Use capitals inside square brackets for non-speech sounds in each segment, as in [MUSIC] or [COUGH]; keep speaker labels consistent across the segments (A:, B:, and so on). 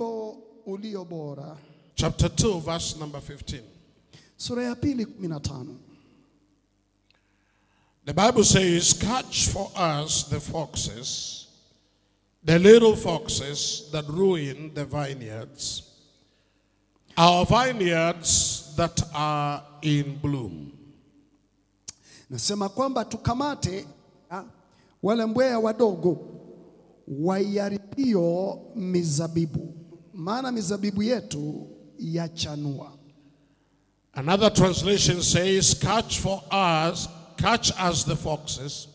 A: Wimbo ulio bora,
B: chapter 2, verse number 15.
A: sura ya pili 15.
B: The Bible says, Catch for us the foxes, the little foxes that ruin the vineyards, our vineyards that are in bloom.
A: Nasema kwamba tukamate ha, wale mbweha wadogo waiharibio mizabibu, maana mizabibu yetu yachanua.
B: Another translation says, Catch for us, catch us the foxes,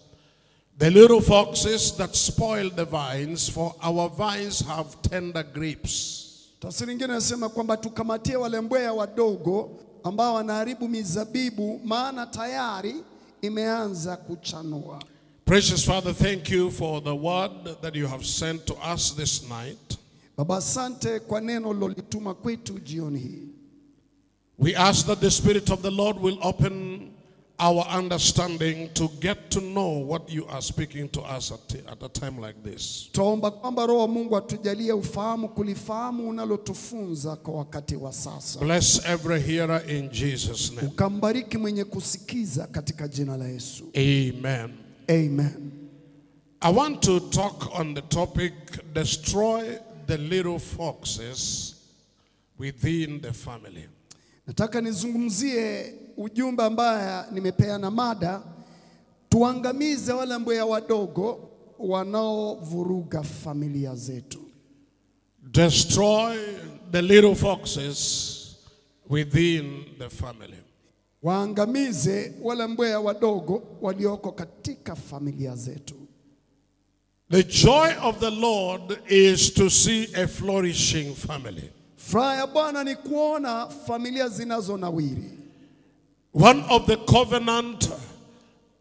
B: the little foxes that spoil the vines, for our vines have tender grapes.
A: Tafsiri nyingine nasema kwamba tukamatie wale mbweha wadogo ambao wanaharibu mizabibu, maana tayari imeanza kuchanua.
B: Precious Father, thank you for the word that you have sent to us this night.
A: Baba, asante kwa neno lolituma kwetu jioni hii.
B: We ask that the Spirit of the Lord will open our understanding to get to know what you are speaking to us at, at a time like this.
A: Tuomba kwamba Roho wa Mungu atujalie ufahamu kulifahamu unalotufunza kwa wakati wa sasa.
B: Bless every hearer in Jesus' name.
A: Ukambariki mwenye kusikiza katika jina la Yesu.
B: Amen.
A: Amen.
B: I want to talk on the topic destroy the little foxes within the family.
A: Nataka nizungumzie ujumbe ambaye nimepeana mada, tuangamize wale mbweha wadogo wanaovuruga familia zetu.
B: Destroy the little foxes within the family.
A: Waangamize wale mbweha wadogo walioko katika familia zetu.
B: The joy of the Lord is to see a flourishing family.
A: Furaha ya Bwana ni kuona familia zinazonawiri.
B: One of the covenant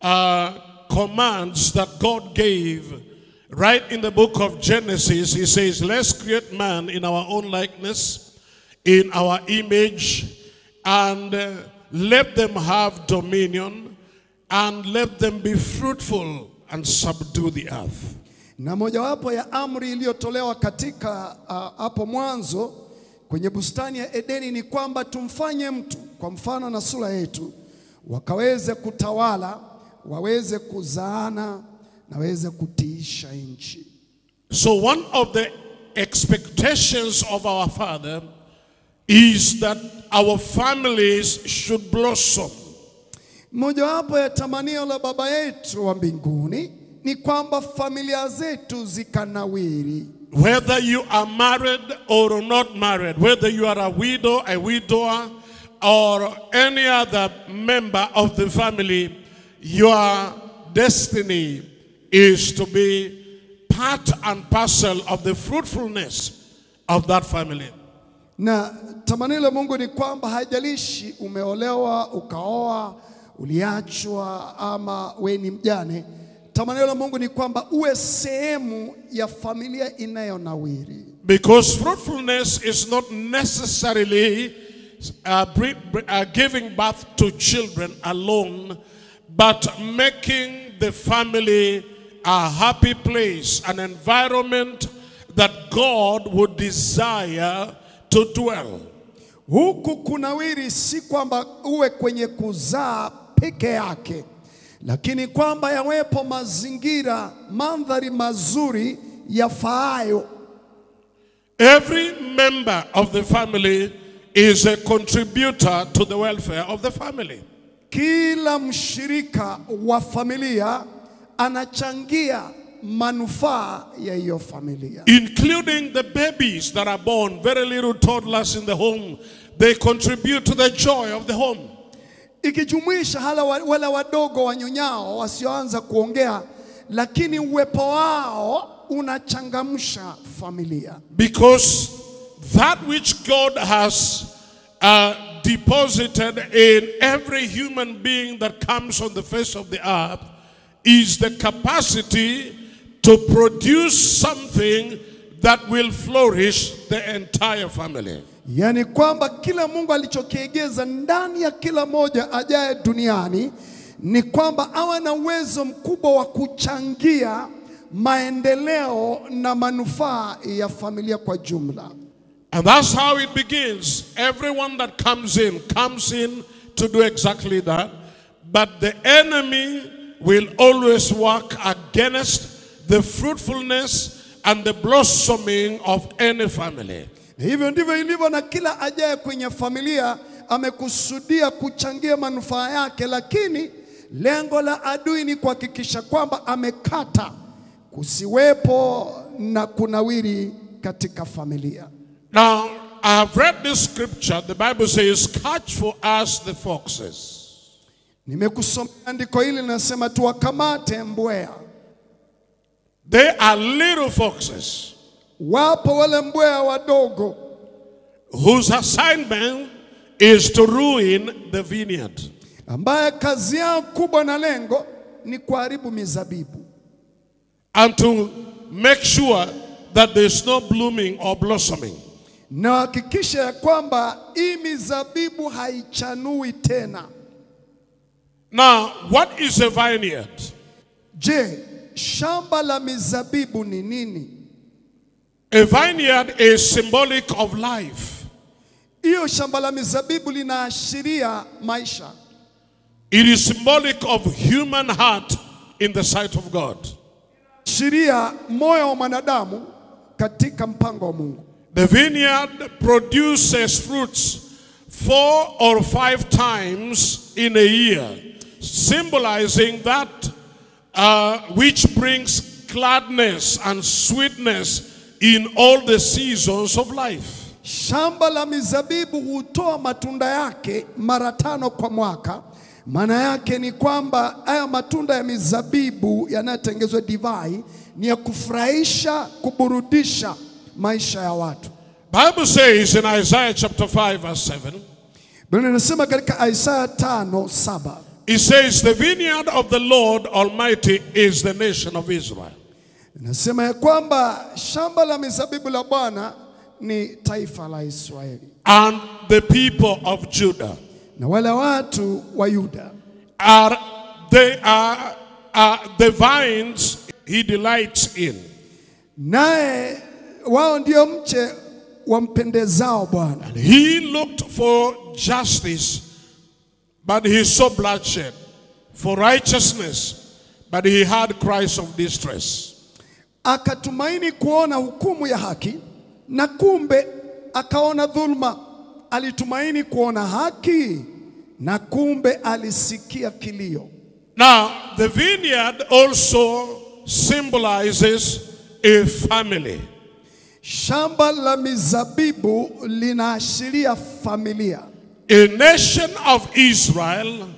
B: uh, commands that God gave right in the book of Genesis, He says, Let's create man in our own likeness, in our image, and uh, let them have dominion, and let them be fruitful and subdue the earth.
A: Na mojawapo ya amri iliyotolewa katika hapo uh, mwanzo kwenye bustani ya Edeni ni kwamba tumfanye mtu kwa mfano na sura yetu, wakaweze kutawala, waweze kuzaana na waweze kutiisha nchi.
B: So, one of the expectations of our Father is that our families should blossom.
A: Mojawapo ya tamanio la Baba yetu wa mbinguni ni kwamba familia zetu zikanawiri.
B: Whether you are married or not married, whether you are a widow, a widower, or any other member of the family, your destiny is to be part and parcel of the fruitfulness of that family.
A: Na tamanio la Mungu ni kwamba haijalishi umeolewa, ukaoa, uliachwa ama we ni mjane. Tamanio la Mungu ni kwamba uwe sehemu ya familia inayonawiri,
B: Because fruitfulness is not necessarily uh, uh, giving birth to children alone, but making the family a happy place, an environment that God would desire to dwell.
A: huku kunawiri si kwamba uwe kwenye kuzaa peke yake, lakini kwamba yawepo mazingira, mandhari mazuri yafaayo
B: Every member of the family is a contributor to the welfare of the family.
A: Kila mshirika wa familia anachangia manufaa ya hiyo familia,
B: including the babies that are born, very little toddlers in the home. They contribute to the joy of the home.
A: Ikijumuisha hala wale wadogo wanyonyao wasioanza kuongea, lakini uwepo wao unachangamsha familia,
B: Because that which God has uh, deposited in every human being that comes on the face of the earth is the capacity to produce something that will flourish the entire family.
A: yaani kwamba kila Mungu alichokiegeza ndani ya kila moja ajaye duniani ni kwamba awe na uwezo mkubwa wa kuchangia maendeleo na manufaa ya familia kwa jumla.
B: And that's how it begins. Everyone that comes in comes in to do exactly that. But the enemy will always work against the fruitfulness and the blossoming of any family.
A: Hivyo ndivyo ilivyo na kila ajaye kwenye familia amekusudia kuchangia manufaa yake, lakini lengo la adui ni kuhakikisha kwamba amekata kusiwepo na kunawiri katika familia.
B: Now, I have read this scripture. The Bible says, Catch for us the foxes.
A: Nimekusomea andiko hili linasema tuwakamate mbweha.
B: They are little foxes
A: Wapo wale mbweha wadogo
B: whose assignment is to ruin the vineyard.
A: ambaye kazi yao kubwa na lengo ni kuharibu mizabibu
B: and to make sure that there's no blooming or blossoming.
A: na hakikisha ya kwamba hii mizabibu haichanui tena.
B: Now, what is a vineyard?
A: Je, shamba la mizabibu ni nini?
B: A vineyard is symbolic of life.
A: Hiyo shamba la mizabibu linaashiria maisha,
B: It is symbolic of human heart in the sight of God.
A: shiria moyo wa mwanadamu katika mpango wa Mungu.
B: The vineyard produces fruits four or five times in a year, symbolizing that Uh, which brings gladness and sweetness in all the seasons of life.
A: Shamba la mizabibu hutoa matunda yake mara tano kwa mwaka. Maana yake ni kwamba haya matunda ya mizabibu yanayotengenezwa divai ni ya kufurahisha, kuburudisha maisha ya watu.
B: Bible says in Isaiah chapter 5 verse 7.
A: Biblia inasema katika Isaya 5:7.
B: He says, the vineyard of the Lord Almighty is the nation of Israel. And the people of Judah. Are, they are, are the vines he delights in. He looked for justice but he saw bloodshed. For righteousness, but he had cries of distress.
A: akatumaini kuona hukumu ya haki na kumbe akaona dhulma. Alitumaini kuona haki na kumbe alisikia kilio.
B: Now, the vineyard also symbolizes a family.
A: Shamba la mizabibu linaashiria familia.
B: A nation of Israel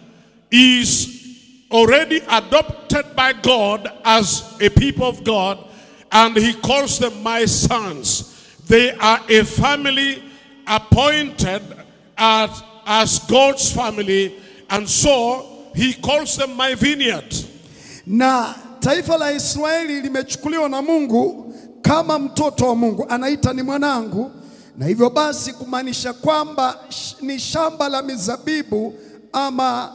B: is already adopted by God as a people of God, and He calls them my sons. They are a family appointed as, as God's family, and so He calls them my vineyard.
A: Na taifa la Israeli limechukuliwa na Mungu kama mtoto wa Mungu, anaita ni mwanangu, na hivyo basi kumaanisha kwamba ni shamba la mizabibu ama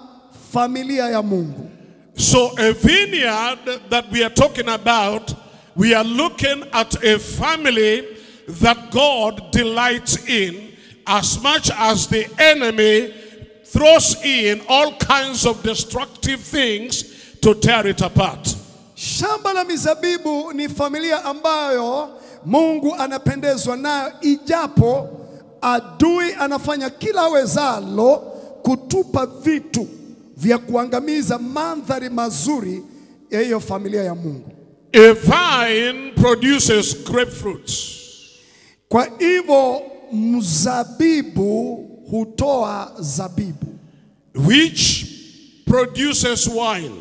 A: familia ya Mungu.
B: So, a vineyard that we are talking about, we are looking at a family that God delights in as much as the enemy throws in all kinds of destructive things to tear it apart.
A: Shamba la mizabibu ni familia ambayo Mungu anapendezwa nayo, ijapo adui anafanya kila wezalo kutupa vitu vya kuangamiza mandhari mazuri ya hiyo familia ya Mungu.
B: A vine produces grapefruits.
A: Kwa hivyo mzabibu hutoa zabibu,
B: which produces wine.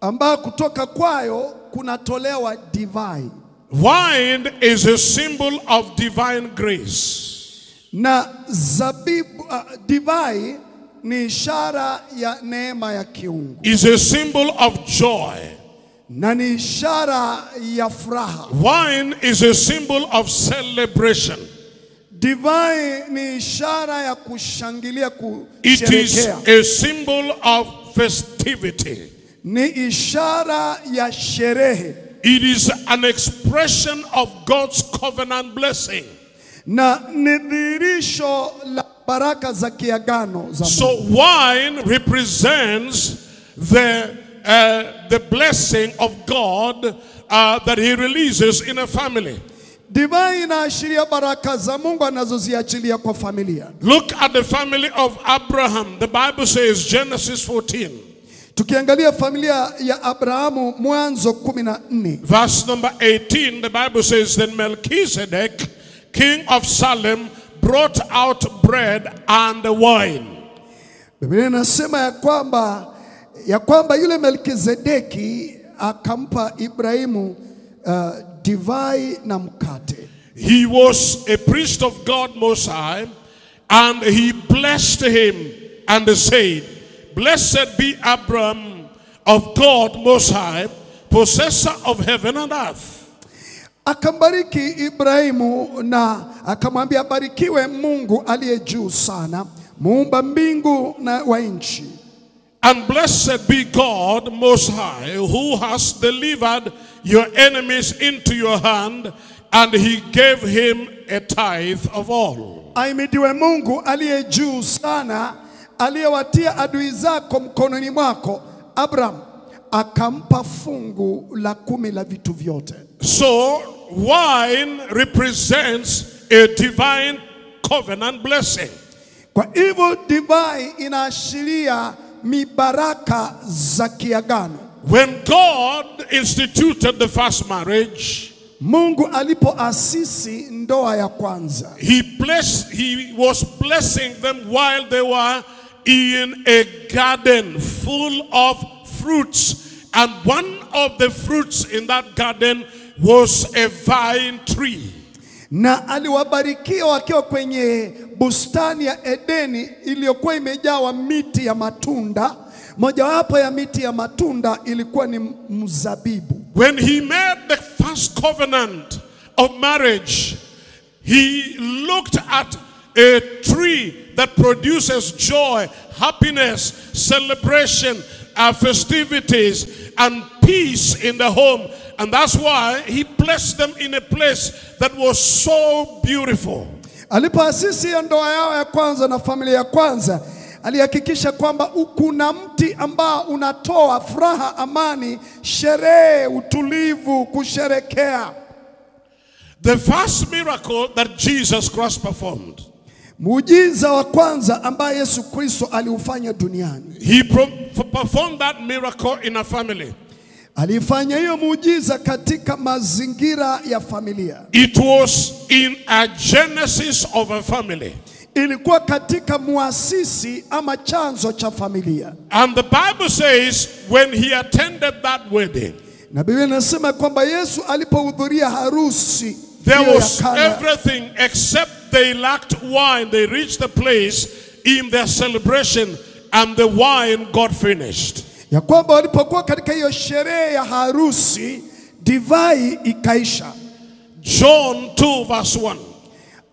A: ambayo kutoka kwayo kunatolewa divai,
B: Wine is a symbol of divine grace.
A: na zabibu uh, divai ni ishara ya neema ya kiungu
B: Is a symbol of joy.
A: na ni ishara ya furaha.
B: Wine is a symbol of celebration.
A: Divai ni ishara ya kushangilia,
B: It is a symbol of festivity.
A: ni ishara ya sherehe.
B: It is an expression of God's covenant blessing.
A: na ni dhihirisho la baraka za kiagano za
B: So wine represents the uh, the blessing of God uh, that He releases in a family.
A: Divai inaashiria baraka za Mungu anazoziachilia kwa familia.
B: Look at the family of Abraham. The Bible says Genesis 14,
A: Tukiangalia familia ya Abrahamu Mwanzo kumi na nne
B: verse number 18. The Bible says then Melchizedek, king of Salem, brought out bread and wine.
A: Biblia inasema ya kwamba ya kwamba yule Melkizedeki akampa Ibrahimu uh, divai na mkate.
B: He was a priest of God Most High, and he blessed him and said, Blessed be Abram of God Most High, possessor of heaven and earth.
A: Akambariki Ibrahimu na akamwambia abarikiwe Mungu aliye juu sana, muumba mbingu na wa nchi.
B: And blessed be God Most High, who has delivered your enemies into your hand, and he gave him a tithe of all.
A: Ahimidiwe Mungu aliye juu sana, aliyewatia adui zako mkononi mwako. Abraham akampa fungu la kumi la vitu vyote.
B: So, wine represents a divine covenant blessing.
A: Kwa hivyo divai inaashiria mibaraka za kiagano.
B: When God instituted the first marriage,
A: Mungu alipoasisi ndoa ya kwanza,
B: he blessed he was blessing them while they were in a garden full of fruits and one of the fruits in that garden was a vine tree
A: na aliwabarikia wakiwa kwenye bustani ya Edeni iliyokuwa imejawa miti ya matunda. Mojawapo ya miti ya matunda ilikuwa ni mzabibu.
B: when he made the first covenant of marriage he looked at a tree that produces joy happiness celebration uh, festivities and peace in the home and that's why he placed them in a place that was so beautiful
A: Alipoasisi hiyo ndoa yao ya kwanza na familia ya kwanza, alihakikisha kwamba kuna mti ambao unatoa furaha, amani, sherehe, utulivu, kusherekea.
B: the first miracle that jesus christ performed
A: Muujiza wa kwanza ambaye Yesu Kristo aliufanya duniani,
B: he performed that miracle in a family
A: alifanya hiyo muujiza katika mazingira ya familia.
B: It was in a genesis of a family.
A: Ilikuwa katika muasisi ama chanzo cha familia,
B: And the Bible says when he attended that wedding,
A: na Biblia inasema kwamba Yesu alipohudhuria harusi
B: there was everything except they lacked wine. They reached the place in their celebration and the wine got finished.
A: ya kwamba walipokuwa katika hiyo sherehe ya harusi divai ikaisha.
B: John 2 verse 1.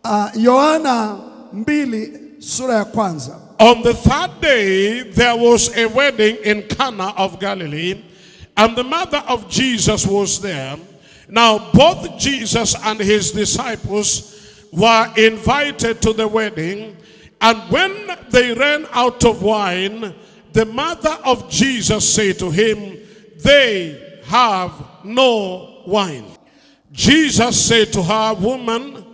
A: Ah, Yohana mbili sura ya kwanza.
B: On the third day, there was a wedding in Cana of Galilee, and the mother of Jesus was there. Now, both Jesus and his disciples were invited to the wedding, and when they ran out of wine, the mother of Jesus said to him, They have no wine. Jesus said to her, Woman,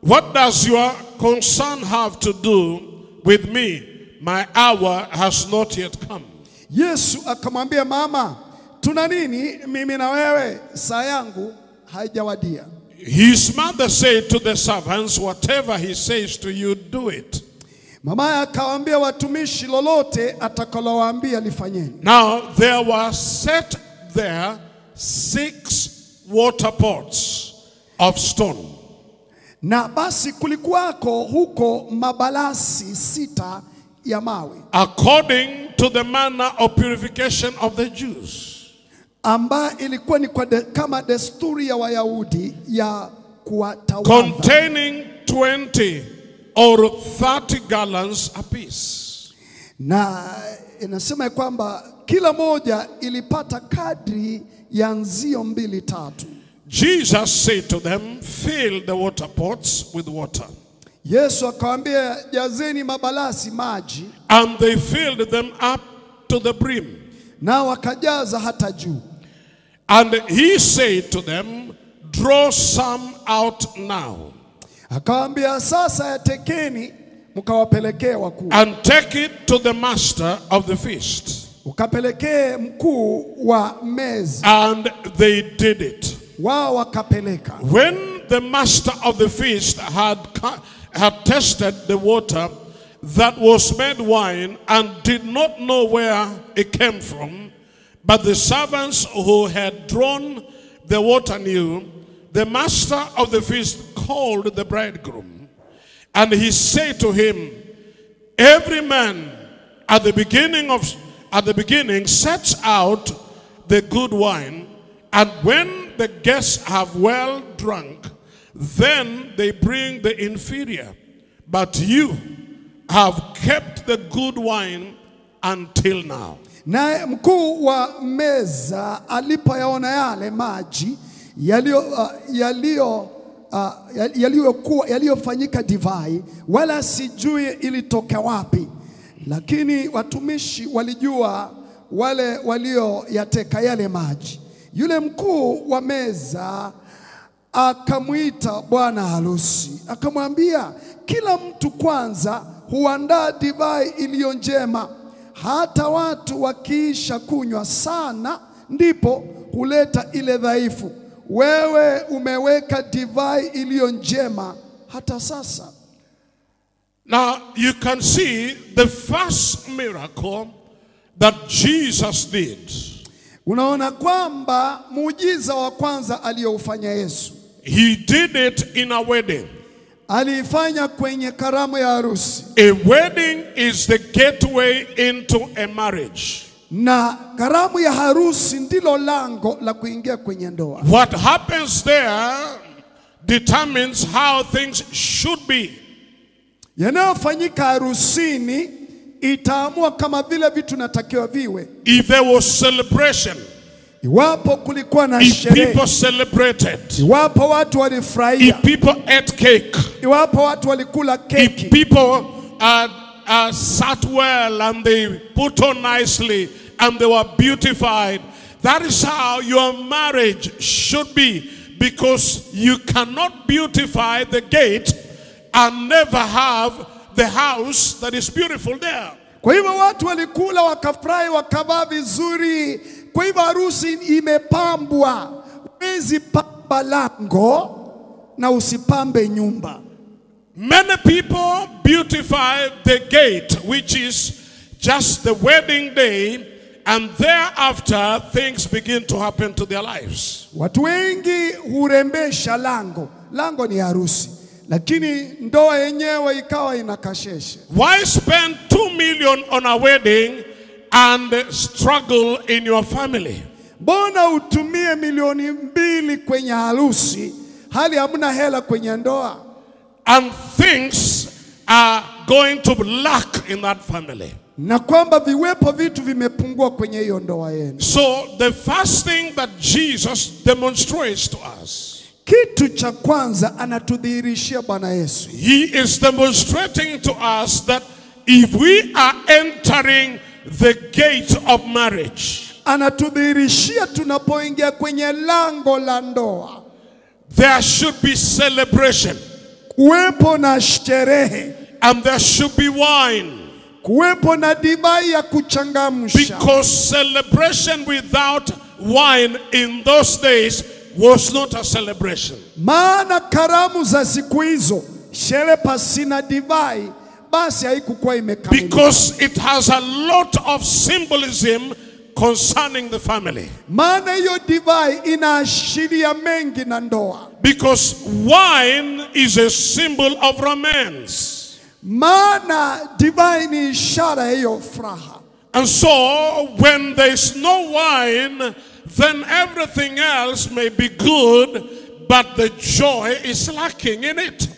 B: what does your concern have to do with me? My hour has not yet come.
A: Yesu akamwambia mama, tuna nini mimi na wewe? Saa yangu haijawadia.
B: His mother said to the servants, Whatever he says to you, do it.
A: Mama akawaambia watumishi, lolote atakalowaambia lifanyeni.
B: Now, there were set there six water pots of stone.
A: Na basi kulikuwako huko mabalasi sita ya mawe
B: according to the manner of purification of the Jews.
A: Ambayo ilikuwa ni kwa de, kama desturi ya Wayahudi ya kuwatawadha
B: containing 20 or 30 gallons apiece.
A: na inasema kwamba kila moja ilipata kadri ya nzio mbili tatu.
B: Jesus said to them, Fill the water pots with water.
A: Yesu akawaambia, jazeni mabalasi maji,
B: And they filled them up to the brim.
A: Na wakajaza hata juu.
B: And he said to them, Draw some out now,
A: Akawaambia, sasa yatekeni mkawapelekee wakuu,
B: and take it to the master of the feast.
A: ukapelekee mkuu wa meza.
B: And they did it.
A: Wao wakapeleka.
B: When the master of the feast had, had tested the water that was made wine and did not know where it came from, but the servants who had drawn the water knew, the master of the feast called the bridegroom. And he said to him, Every man at the beginning of at the beginning sets out the good wine, and when the guests have well drunk, then they bring the inferior. But you have kept the good wine until now.
A: Naye mkuu wa meza alipoyaona yale maji yaliyo uh, uh, yaliyofanyika divai, wala sijui ilitoka wapi, lakini watumishi walijua wale walioyateka yale maji. Yule mkuu wa meza akamwita bwana harusi, akamwambia, kila mtu kwanza huandaa divai iliyo njema, hata watu wakiisha kunywa sana, ndipo huleta ile dhaifu. Wewe umeweka divai iliyo njema hata sasa.
B: Now you can see the first miracle that Jesus did
A: Unaona kwamba muujiza wa kwanza aliyoufanya Yesu
B: He did it in a wedding.
A: Aliifanya kwenye karamu ya harusi,
B: A wedding is the gateway into a marriage.
A: na karamu ya harusi ndilo lango la kuingia kwenye ndoa.
B: What happens there determines how things should be.
A: Yanayofanyika harusini itaamua kama vile vitu natakiwa viwe.
B: If there was celebration,
A: Iwapo kulikuwa na
B: if
A: sherehe,
B: people celebrated,
A: iwapo watu walifurahia,
B: if people ate cake,
A: iwapo watu walikula
B: if
A: keki,
B: people uh, uh, sat well and they put on nicely and they were beautified, that is how your marriage should be because you cannot beautify the gate and never have the house that is beautiful there.
A: Kwa hivyo watu walikula wakafurahi, wakavaa vizuri. Kwa hivyo harusi imepambwa. Huwezi pamba lango na usipambe nyumba.
B: Many people beautify the gate, which is just the wedding day, and thereafter things begin to happen to their lives.
A: Watu wengi hurembesha lango, lango ni harusi, lakini ndoa yenyewe ikawa inakasheshe.
B: Why spend 2 million on a wedding and struggle in your family?
A: Mbona utumie milioni mbili kwenye harusi hali hamna hela kwenye ndoa?
B: And things are going to lack in that family.
A: na kwamba viwepo vitu vimepungua kwenye hiyo ndoa yenu.
B: So, the first thing that Jesus demonstrates to us,
A: Kitu cha kwanza anatudhihirishia Bwana Yesu
B: He is demonstrating to us that if we are entering the gate of marriage,
A: anatudhihirishia tunapoingia kwenye lango la ndoa,
B: there should be celebration
A: kuwepo na sherehe,
B: and there should be wine.
A: kuwepo na divai ya kuchangamsha,
B: Because celebration without wine in those days was not a celebration.
A: maana karamu za siku hizo, sherehe pasina divai, basi haikukuwa imekamilika.
B: Because it has a lot of symbolism concerning the family.
A: Maana hiyo divai inaashiria mengi na ndoa.
B: Because wine is a symbol of romance.
A: maana divai ni ishara hiyo furaha.
B: And so, when there's no wine, then everything else may be good, but the joy is lacking in it.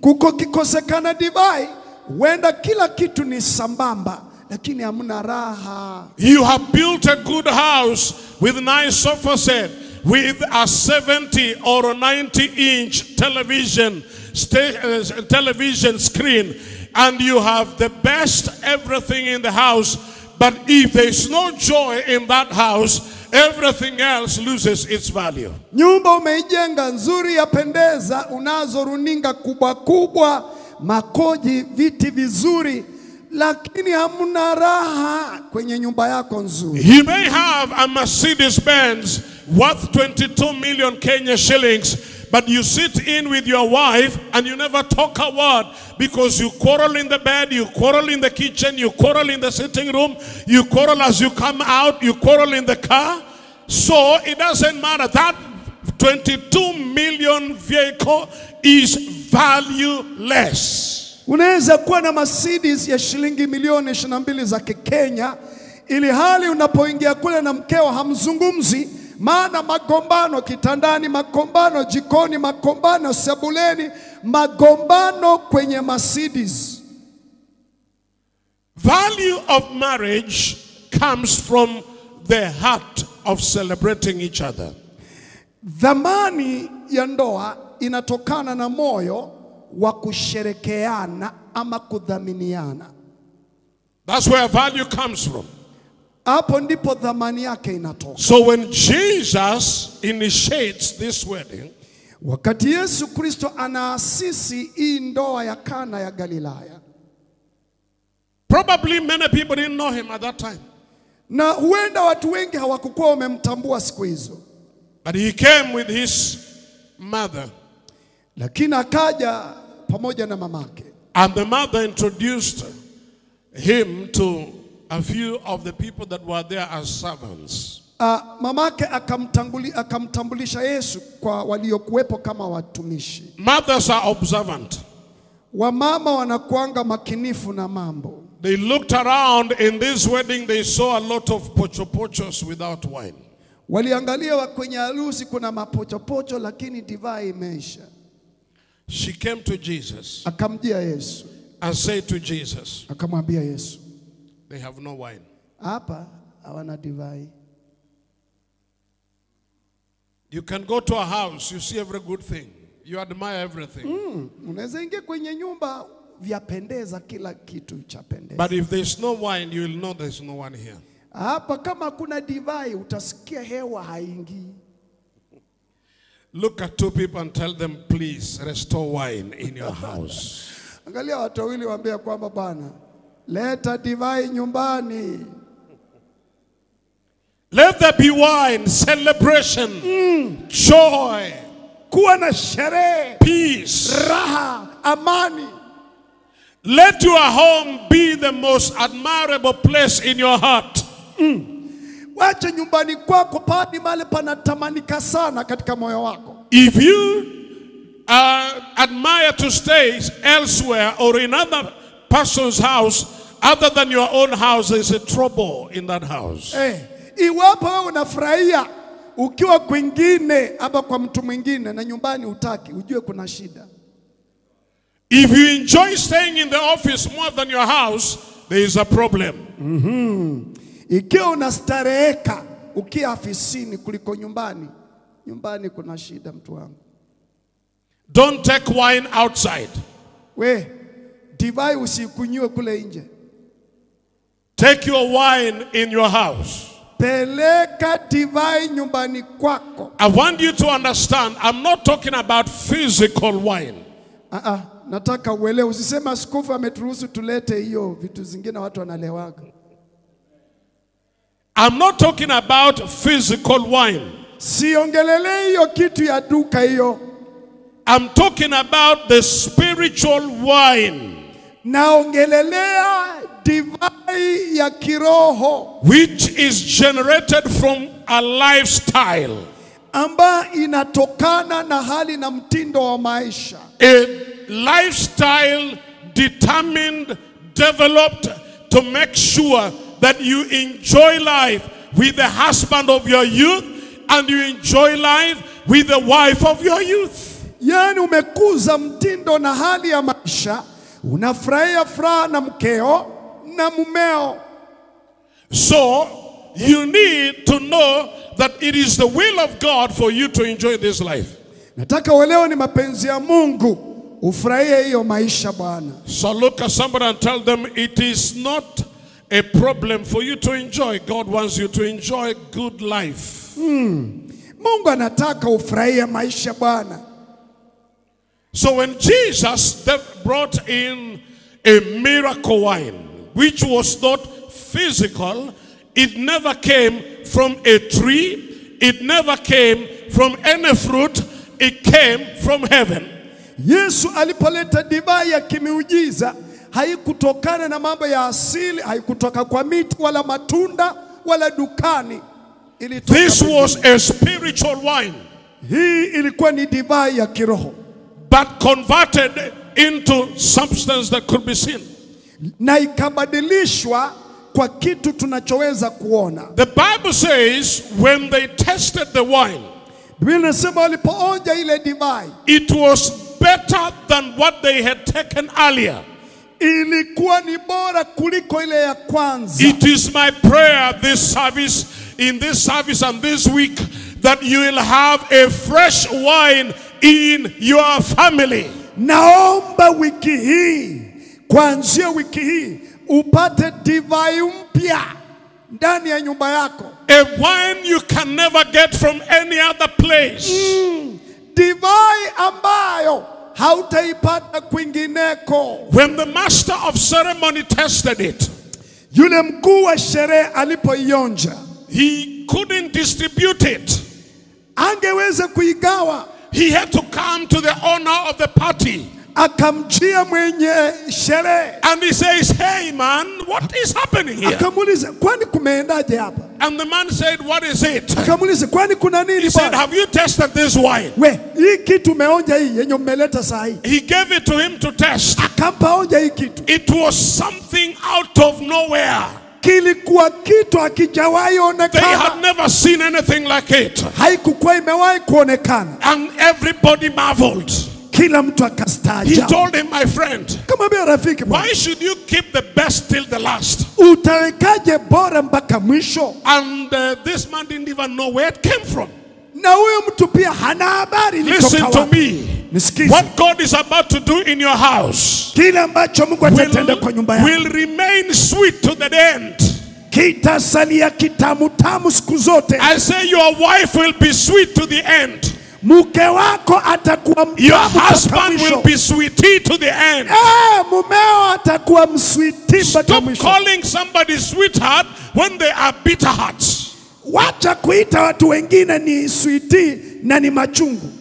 A: Kuko kikosekana divai, huenda kila kitu ni sambamba, lakini hamna raha.
B: You have built a good house with nice sofa set, with a 70 or 90 inch television, uh, television screen, and you have the best everything in the house. But if there's no joy in that house, everything else loses its value.
A: Nyumba umeijenga nzuri, yapendeza, unazo runinga kubwa kubwa, makoji, viti vizuri, lakini hamna raha kwenye nyumba yako nzuri.
B: He may have a Mercedes Benz worth 22 million Kenya shillings, but you sit in with your wife and you never talk a word because you quarrel in the bed, you quarrel in the kitchen, you quarrel in the sitting room, you quarrel as you come out, you quarrel in the car. So it doesn't matter. That 22 million vehicle is valueless.
A: Unaweza kuwa na Mercedes ya shilingi milioni 22 za Kikenya, ili hali unapoingia kule na mkeo hamzungumzi, maana magombano kitandani, magombano jikoni, magombano sebuleni, magombano kwenye Mercedes.
B: Value of marriage comes from the heart of celebrating each other.
A: Dhamani ya ndoa inatokana na moyo wa kusherekeana ama kudhaminiana.
B: That's where value comes from.
A: Hapo ndipo dhamani yake inatoka.
B: So when Jesus initiates this wedding,
A: Wakati Yesu Kristo anaasisi hii ndoa ya Kana ya Galilaya,
B: probably many people didn't know him at that time.
A: na huenda watu wengi hawakukuwa wamemtambua siku hizo,
B: But he came with his mother,
A: lakini akaja pamoja na mamake,
B: and the mother introduced him to a few of the people that were there as servants.
A: Ah, mamake akamtambulisha Yesu kwa waliokuwepo kama watumishi.
B: Mothers are observant.
A: Wamama wanakuanga makinifu na mambo.
B: They looked around in this wedding, they saw a lot of pochopochos without wine.
A: Waliangalia wa kwenye harusi kuna mapochopocho, lakini divai imeisha.
B: She came to Jesus
A: Akamjia Yesu
B: and said to Jesus,
A: akamwambia Yesu,
B: They have no wine.
A: hapa hawana divai.
B: You can go to a house, you see every good thing, you admire everything.
A: Mm, unaweza ingia kwenye nyumba vyapendeza, kila kitu chapendeza.
B: But if there's no wine, you will know there's no one here.
A: Hapa kama kuna divai, utasikia hewa haingii.
B: Look at two people and tell them, please restore wine in your [LAUGHS] house.
A: Angalia watu wawili waambia kwamba bwana, leta divai nyumbani.
B: Let there be wine, celebration, mm. joy,
A: Kuwa na sherehe,
B: peace.
A: raha, amani.
B: Let your home be the most admirable place in your heart.
A: Mm. Wache nyumbani kwako pani mahali panatamanika sana katika moyo wako.
B: If you uh, admire to stay elsewhere or in other person's house other than your own house, there's a trouble in that house.
A: Eh, iwapo unafurahia ukiwa kwingine ama kwa mtu mwingine na nyumbani utaki, ujue kuna shida.
B: If you enjoy staying in the office more than your house, there is a problem.
A: Ikiwa unastareheka ukiwa afisini kuliko nyumbani, nyumbani kuna shida, mtu wangu.
B: Don't take wine outside.
A: We divai usikunywe kule nje,
B: Take your wine in your house.
A: peleka divai nyumbani kwako.
B: I want you to understand, I'm not talking about physical wine.
A: Ah, ah, nataka uelewe, usisema askofu ameturuhusu tulete hiyo vitu zingine watu wanalewaga.
B: I'm not talking about physical wine.
A: Siongelelei hiyo kitu ya duka hiyo,
B: I'm talking about the spiritual wine,
A: naongelelea divai ya kiroho
B: which is generated from a lifestyle,
A: ambayo inatokana na hali na mtindo wa maisha,
B: a lifestyle determined, developed to make sure that you enjoy life with the husband of your youth and you enjoy life with the wife of your youth.
A: yani umekuza mtindo na hali ya maisha unafurahia furaha na mkeo na mumeo.
B: So you need to know that it is the will of God for you to enjoy this life.
A: Nataka uelewe ni mapenzi ya Mungu ufurahie hiyo maisha Bwana.
B: So look at somebody and tell them it is not a problem for you to enjoy. God wants you to enjoy good life. Hmm.
A: Mungu anataka ufurahie maisha Bwana.
B: So when Jesus brought in a miracle wine, which was not physical, it never came from a tree, it never came from any fruit, it came from heaven.
A: Yesu alipoleta divai ya kimiujiza haikutokana na mambo ya asili, haikutoka kwa miti wala matunda wala dukani. Ilitoka
B: This was a spiritual wine,
A: Hii ilikuwa ni divai ya kiroho
B: but converted into substance that could be seen.
A: Na ikabadilishwa kwa kitu tunachoweza kuona.
B: The Bible says when they tested the wine,
A: Biblia inasema walipoonja ile divai
B: it was better than what they had taken earlier.
A: ilikuwa ni bora kuliko ile ya kwanza.
B: It is my prayer this service, in this service and this week, that you will have a fresh wine in your family.
A: Naomba wiki hii, kuanzia wiki hii upate divai mpya ndani ya nyumba yako,
B: A wine you can never get from any other place.
A: divai ambayo hautaipata kwingineko.
B: When the master of ceremony tested it,
A: Yule mkuu wa sherehe alipoionja,
B: he couldn't distribute it.
A: angeweza kuigawa,
B: He had to come to the owner of the party.
A: Akamjia mwenye sherehe
B: And he says, Hey man, what is happening here?
A: akamuuliza, kwani kumeendaje hapa?
B: And the man said, What is it?
A: Akamuuliza, kwani kuna nini
B: He said. Have you tested this wine?
A: We, hii kitu umeonja hii yenye umeleta saa hii,
B: He gave it to him to test.
A: akampa onja hii kitu,
B: It was something out of nowhere.
A: kilikuwa kitu hakijawahi
B: They had never seen anything like it.
A: haikukuwa imewahi kuonekana.
B: And everybody marveled.
A: Kila mtu
B: He told him, My friend,
A: Kamwambia rafiki,
B: why should you keep the best till the last?
A: utawekaje bora mpaka mwisho?
B: And uh, this man didn't even know where it came from.
A: Na huyo mtu pia hana habari
B: Listen to me.
A: Nisikize,
B: What God is about to do in your house
A: kile ambacho Mungu atatenda kwa nyumba yako
B: will remain sweet to the end.
A: kitasalia kitamu tamu siku zote.
B: I say your wife will be sweet to the end.
A: Mke wako atakuwa
B: Your husband will be sweetie to the end.
A: Eh, mumeo atakuwa msweetie mpaka
B: Stop
A: mwisho.
B: calling somebody sweetheart when they are bitter hearts.
A: Wacha kuita watu wengine ni sweetie na ni machungu.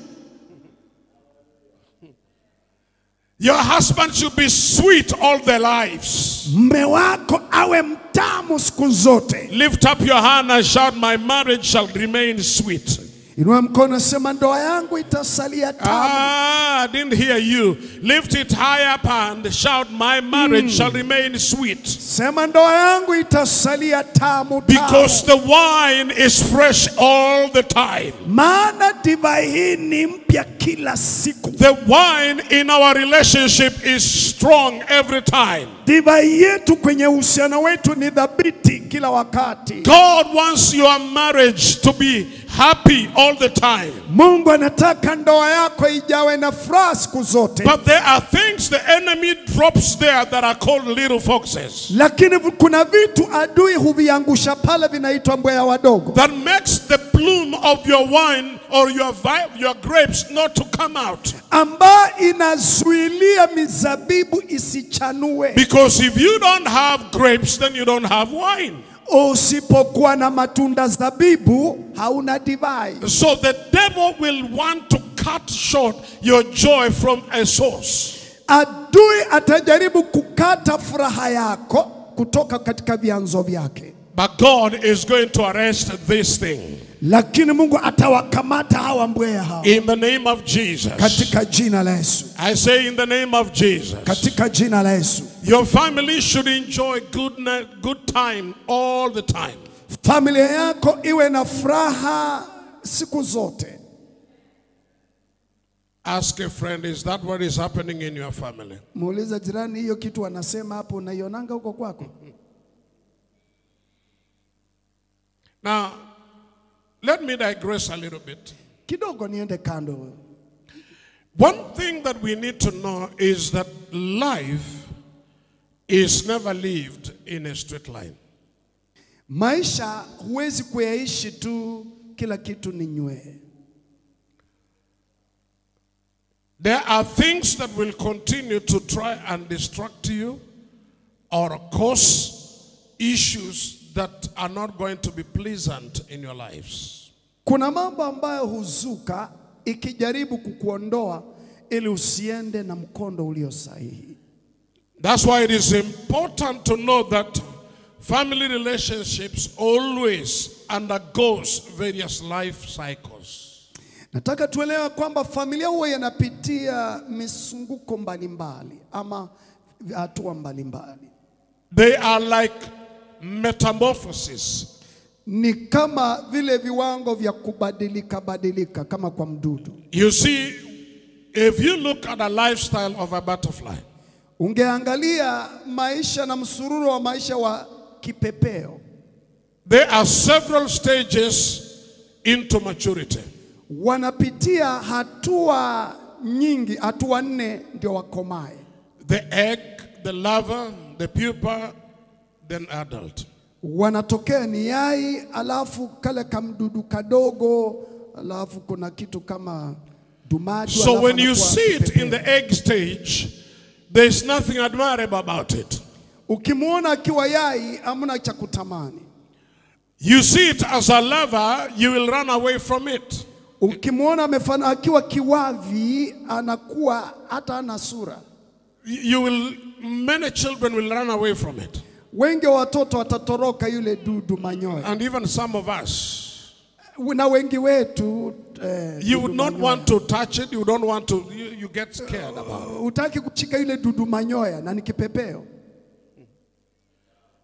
B: Your husband should be sweet all their lives.
A: Mme wako awe mtamu siku zote.
B: Lift up your hand and shout, My marriage shall remain sweet.
A: Inua mkono, sema ndoa yangu itasalia tamu.
B: Ah, I didn't hear you. Lift it high up and shout, My marriage shall remain sweet.
A: Sema ndoa yangu itasalia tamu tamu.
B: Because the wine is fresh all the time.
A: Maana divai hii ni mpya kila siku.
B: The wine in our relationship is strong every time.
A: Divai yetu kwenye uhusiano wetu ni dhabiti kila wakati.
B: God wants your marriage to be happy all the time.
A: Mungu anataka ndoa yako ijawe na furaha siku zote.
B: But there are things the enemy drops there that are called little foxes
A: Lakini kuna vitu adui huviangusha pale vinaitwa mbweha wadogo,
B: that makes the bloom of your wine or your your grapes not to come out.
A: ambayo inazuilia mizabibu isichanue.
B: Because if you don't have grapes, then you don't have wine.
A: Usipokuwa na matunda zabibu, hauna divai.
B: So the devil will want to cut short your joy from a source.
A: Adui atajaribu kukata furaha yako kutoka katika vyanzo vyake,
B: But God is going to arrest this thing
A: lakini Mungu atawakamata hawa mbweha hawa
B: in the name of Jesus.
A: katika jina la Yesu,
B: I say in the name of Jesus.
A: katika jina la Yesu.
B: Your family should enjoy good, good time all the time.
A: Familia yako iwe na furaha siku zote.
B: Ask a friend, is that what is happening in your family?
A: Muulize jirani, hiyo kitu wanasema hapo unaionanga huko kwako?
B: Now, let me digress a little bit.
A: Kidogo niende kando.
B: One thing that we need to know is that life is never lived in a straight line.
A: Maisha huwezi kuyaishi tu kila kitu ni nywee.
B: There are things that will continue to try and distract you or cause issues that are not going to be pleasant in your lives.
A: Kuna mambo ambayo huzuka ikijaribu kukuondoa ili usiende na mkondo ulio sahihi.
B: That's why it is important to know that family relationships always undergoes various life cycles.
A: Nataka tuelewe kwamba familia huwa yanapitia misunguko mbalimbali ama hatua mbalimbali.
B: They are like metamorphosis.
A: Ni kama vile viwango vya kubadilika badilika kama kwa mdudu.
B: You see, if you look at a lifestyle of a butterfly,
A: Ungeangalia maisha na msururu wa maisha wa kipepeo,
B: there are several stages into maturity.
A: wanapitia hatua nyingi, hatua nne ndio wakomae.
B: The egg, the larva, the pupa, then adult.
A: Wanatokea ni yai, alafu kale kamdudu kadogo, alafu kuna kitu kama.
B: So when you see it in the egg stage, there's nothing admirable about it.
A: Ukimwona akiwa yai, hamna cha kutamani.
B: You see it as a larva, you will run away from it.
A: Ukimwona amefana akiwa kiwavi, anakuwa hata ana sura.
B: You will, many children will run away from it.
A: Wengi wa watoto watatoroka yule dudu manyoya,
B: And even some of us.
A: na wengi wetu eh,
B: You would not
A: manyoya.
B: want to touch it. You don't want to, you, you get scared about it.
A: Hutaki kuchika yule dudu manyoya na ni kipepeo,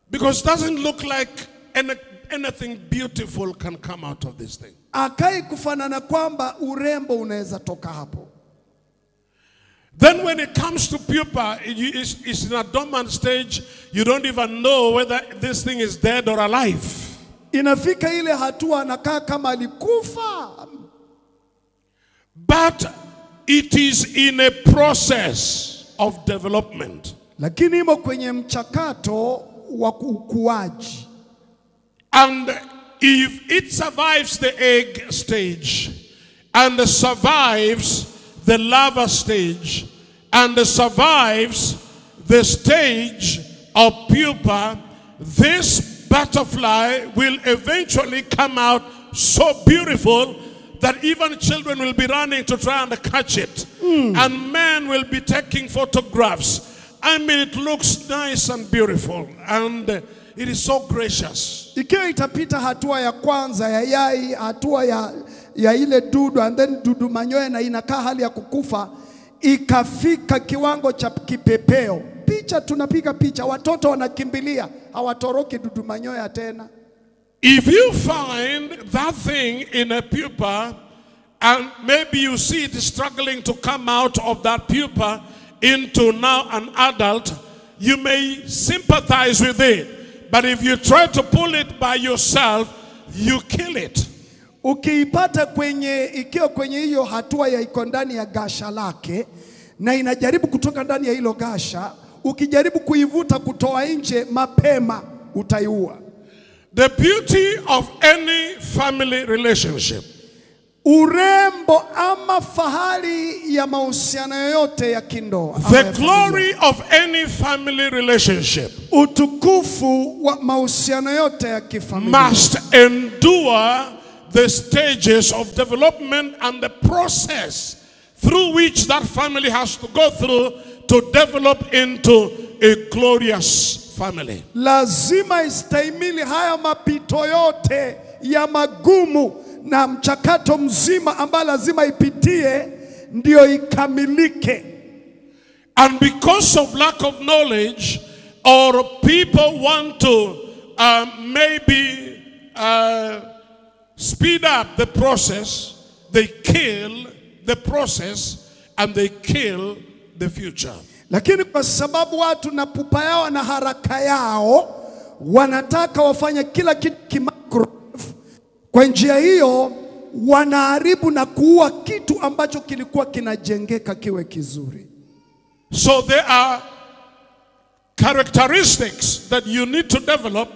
B: Because it doesn't look like any, anything beautiful can come out of this thing.
A: akai kufanana kwamba urembo unaweza toka hapo.
B: Then when it comes to pupa, it's, it's in a dormant stage. You don't even know whether this thing is dead or alive.
A: Inafika ile hatua anakaa kama alikufa,
B: But it is in a process of development.
A: lakini imo kwenye mchakato wa ukuaji.
B: And if it survives the egg stage and survives the larva stage and survives the stage of pupa, this butterfly will eventually come out so beautiful that even children will be running to try and catch it. And men will be taking photographs. I mean, it looks nice and beautiful, and uh, it is so gracious.
A: Ikiwa itapita hatua ya kwanza ya yai, hatua ya, ya ile dudu and then dudu manyoya na inakaa hali ya kukufa, ikafika kiwango cha kipepeo, picha tunapiga picha, watoto wanakimbilia, hawatoroki dudu manyoya tena.
B: If you find that thing in a pupa, and maybe you see it struggling to come out of that pupa into now an adult, you may sympathize with it. But if you try to pull it by yourself, you kill it.
A: Ukiipata kwenye ikiwa kwenye hiyo hatua ya iko ndani ya gasha lake na inajaribu kutoka ndani ya hilo gasha, ukijaribu kuivuta kutoa nje mapema utaiua.
B: The beauty of any family relationship.
A: Urembo ama fahari ya mahusiano yoyote ya kindoa,
B: The glory of any family relationship
A: utukufu wa mahusiano yote ya kifamilia.
B: must endure the stages of development and the process through which that family has to go through to develop into a glorious family.
A: lazima istahimili haya mapito yote ya magumu na mchakato mzima ambayo lazima ipitie ndio ikamilike.
B: And because of lack of knowledge, or people want to um, maybe uh, speed up the process, they kill the process and they kill the future.
A: Lakini kwa sababu watu na pupa yao na haraka yao wanataka wafanye kila kitu kimicrowave, kwa njia hiyo wanaharibu na kuua kitu ambacho kilikuwa kinajengeka kiwe kizuri.
B: So there are characteristics that you need to develop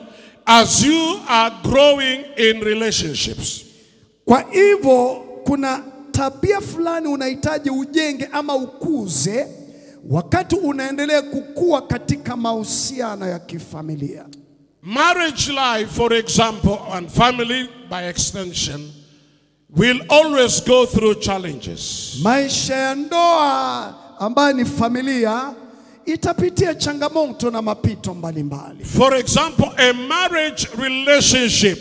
B: as you are growing in relationships.
A: Kwa hivyo kuna tabia fulani unahitaji ujenge ama ukuze wakati unaendelea kukua katika mahusiano ya kifamilia.
B: Marriage life, for example, and family by extension, will always go through challenges.
A: Maisha ya ndoa ambayo ni familia itapitia changamoto na mapito mbalimbali.
B: For example, a marriage relationship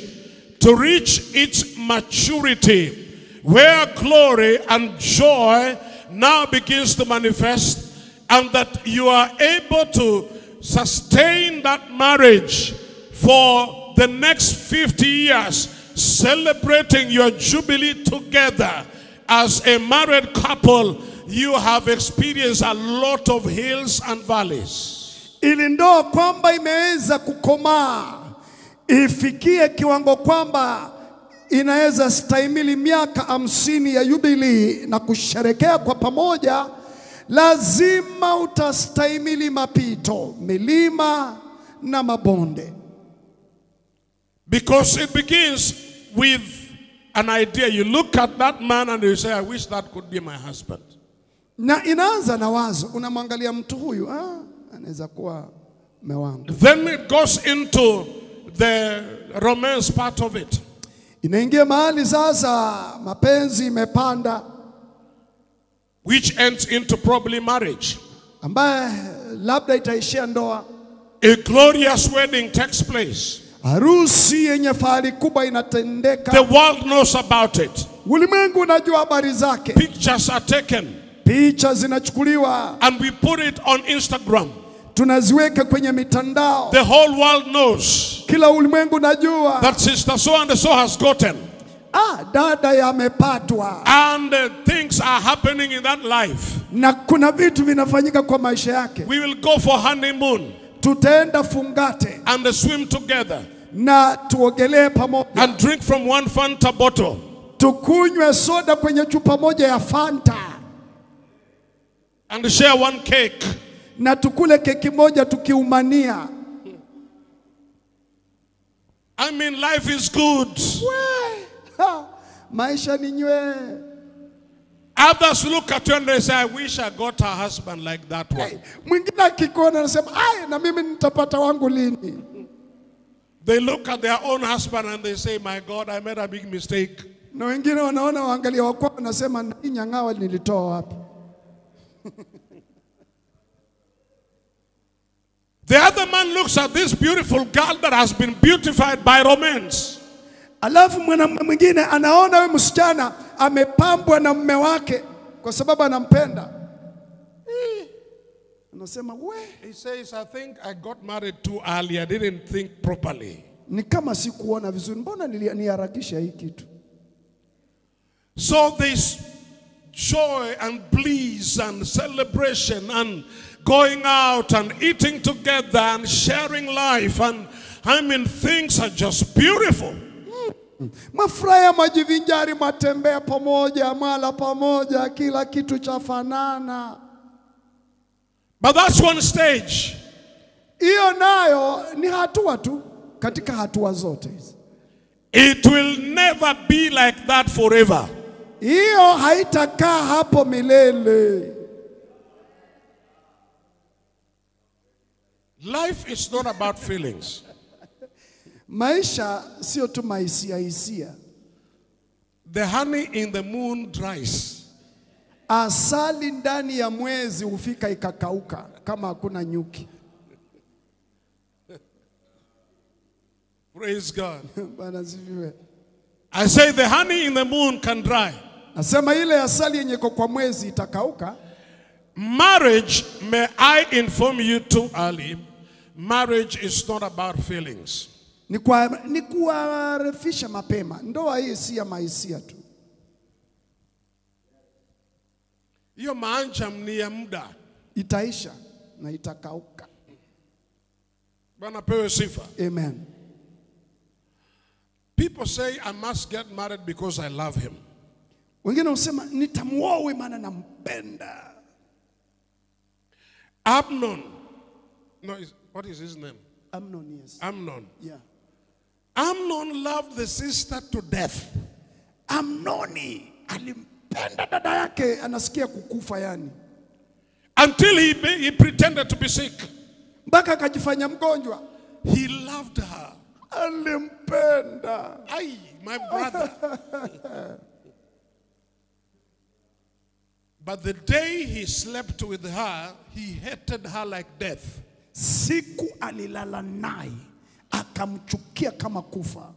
B: to reach its maturity, where glory and joy now begins to manifest, and that you are able to sustain that marriage for the next 50 years, celebrating your jubilee together as a married couple. You have experienced a lot of hills and valleys.
A: ili ndoa kwamba imeweza kukomaa ifikie kiwango kwamba inaweza stahimili miaka hamsini ya yubilii na kusherekea kwa pamoja, lazima utastahimili mapito, milima na mabonde,
B: Because it begins with an idea. You look at that man and you say, I wish that could be my husband.
A: Na inaanza na wazo. Unamwangalia mtu huyu, ah, anaweza kuwa mume wangu.
B: Then it goes into the romance part of it.
A: Inaingia mahali sasa, mapenzi imepanda,
B: which ends into probably marriage.
A: ambaye labda itaishia ndoa.
B: A glorious wedding takes place.
A: Harusi yenye fahari kubwa inatendeka.
B: The world knows about it.
A: Ulimwengu unajua habari zake,
B: Pictures are taken
A: picha zinachukuliwa,
B: and we put it on Instagram.
A: tunaziweka kwenye mitandao,
B: The whole world knows
A: kila ulimwengu unajua
B: that sister so and so has gotten.
A: ah, dada yamepatwa,
B: And uh, things are happening in that life.
A: na kuna vitu vinafanyika kwa maisha yake.
B: We will go for honeymoon
A: Tutaenda fungate
B: and uh, swim together
A: na tuogelee pamoja,
B: and drink from one Fanta bottle.
A: tukunywe soda kwenye chupa moja ya Fanta
B: and share one cake.
A: na tukule keki moja tukiumania.
B: I mean, life is good.
A: Maisha ni nywee.
B: Others look at you and they say, I wish I got a husband like that one.
A: Mwingine akikuona anasema ai, na mimi nitapata wangu lini?
B: They look at their own husband and they say, My God, I made a big mistake.
A: Na wengine wanaona waangalia wakwao, wanasema na hii nyang'awa nilitoa wapi?
B: The other man looks at this beautiful girl that has been beautified by romance.
A: Alafu mwanamume mwingine anaona huyu msichana amepambwa na mume wake kwa sababu anampenda, Eh, anasema we,
B: He says, I think I got married too early. I didn't think properly.
A: ni kama sikuona vizuri, mbona niharakisha hii kitu?
B: So there's joy and bliss and celebration and going out and eating together and sharing life. And I mean, things are just beautiful.
A: Mafurahia majivinjari, matembea pamoja, mala pamoja, kila kitu cha fanana.
B: But that's one stage.
A: Hiyo nayo ni hatua tu katika hatua zote.
B: It will never be like that forever.
A: Hiyo haitakaa hapo milele.
B: Life is not about feelings.
A: Maisha sio tu mahisia hisia.
B: The honey in the moon dries.
A: Asali ndani ya mwezi hufika ikakauka kama hakuna nyuki.
B: Praise God. [LAUGHS] I say the honey in the moon can dry.
A: Nasema ile asali yenye iko kwa mwezi itakauka.
B: Marriage, may I inform you too early, marriage is not about feelings.
A: Ni kwa ni kuarifisha mapema. Ndoa hii si ya mahisia tu.
B: hiyo maanjam ni ya muda.
A: itaisha na itakauka.
B: Bwana pewe sifa.
A: Amen.
B: People say I must get married because I love him.
A: Wengine husema nitamuoa maana nampenda.
B: Amnon, no, is- what is his name?
A: Amnon, yes.
B: Amnon.
A: Yeah.
B: Amnon loved the sister to death.
A: Amnoni alimpenda dada yake, anasikia kukufa yani,
B: Until he, be, he pretended to be sick.
A: mpaka akajifanya mgonjwa.
B: He loved her.
A: Alimpenda.
B: Ai, my brother. [LAUGHS] but the day he slept with her, he hated her like death.
A: Siku alilala naye akamchukia kama kufa.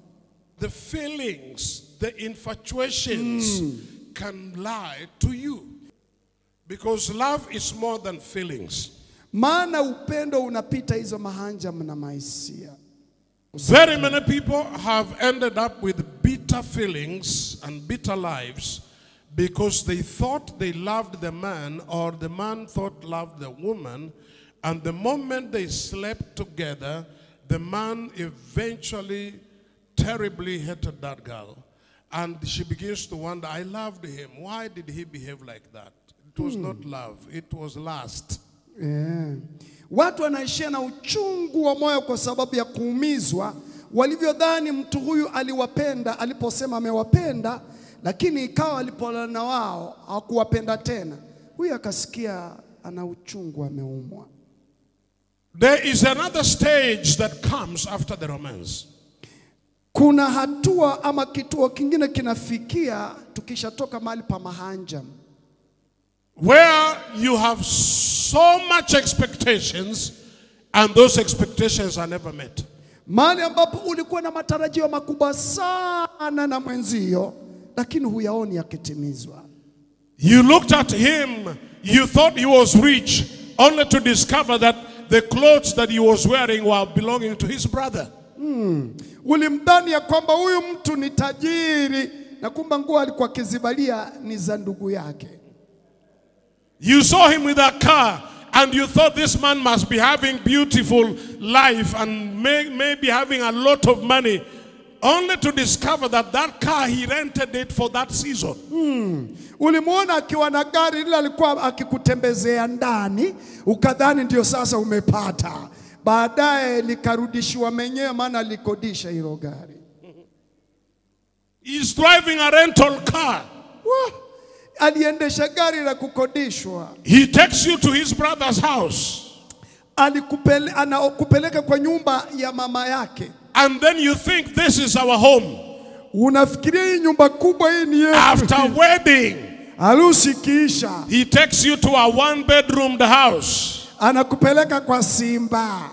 B: The feelings, the infatuations hmm. can lie to you. Because love is more than feelings.
A: Maana upendo unapita hizo mahanja na mahisia.
B: Very many people have ended up with bitter feelings and bitter lives because they thought they loved the man or the man thought loved the woman and the moment they slept together the man eventually terribly hated that girl. And she begins to wonder I loved him. Why did he behave like that? It was hmm. not love. It was lust.
A: Yeah. Watu wanaishia na uchungu wa moyo kwa sababu ya kuumizwa. Walivyodhani mtu huyu aliwapenda aliposema amewapenda, lakini ikawa alipolala na wao hakuwapenda tena. Huyu akasikia ana uchungu, ameumwa.
B: there is another stage that comes after the romance
A: Kuna hatua ama kituo kingine kinafikia tukishatoka mahali pa mahanja,
B: where you have so much expectations and those expectations are never met.
A: mahali ambapo ulikuwa na matarajio makubwa sana na mwenzio, lakini huyaoni yakitimizwa.
B: You looked at him, you thought he was rich, only to discover that the clothes that he was wearing were belonging to his brother.
A: Ulimdhani ya kwamba huyu mtu ni tajiri na kumba nguo alikuwa akizivalia ni za ndugu yake.
B: You saw him with a car and you thought this man must be having beautiful life and may, maybe having a lot of money only to discover that that car he rented it for that season.
A: Ulimwona akiwa na gari lile alikuwa akikutembezea ndani, ukadhani ndio sasa umepata. Baadaye likarudishiwa mwenyewe, maana likodisha hilo gari.
B: He's driving a rental car.
A: Wah! Aliendesha gari la kukodishwa,
B: He takes you to his brother's house.
A: alikupele, anakupeleka kwa nyumba ya mama yake.
B: And then you think this is our home.
A: Unafikiria hii nyumba kubwa hii ni yetu.
B: After wedding,
A: Harusi kiisha,
B: he takes you to a one bedroomed house.
A: anakupeleka kwa simba.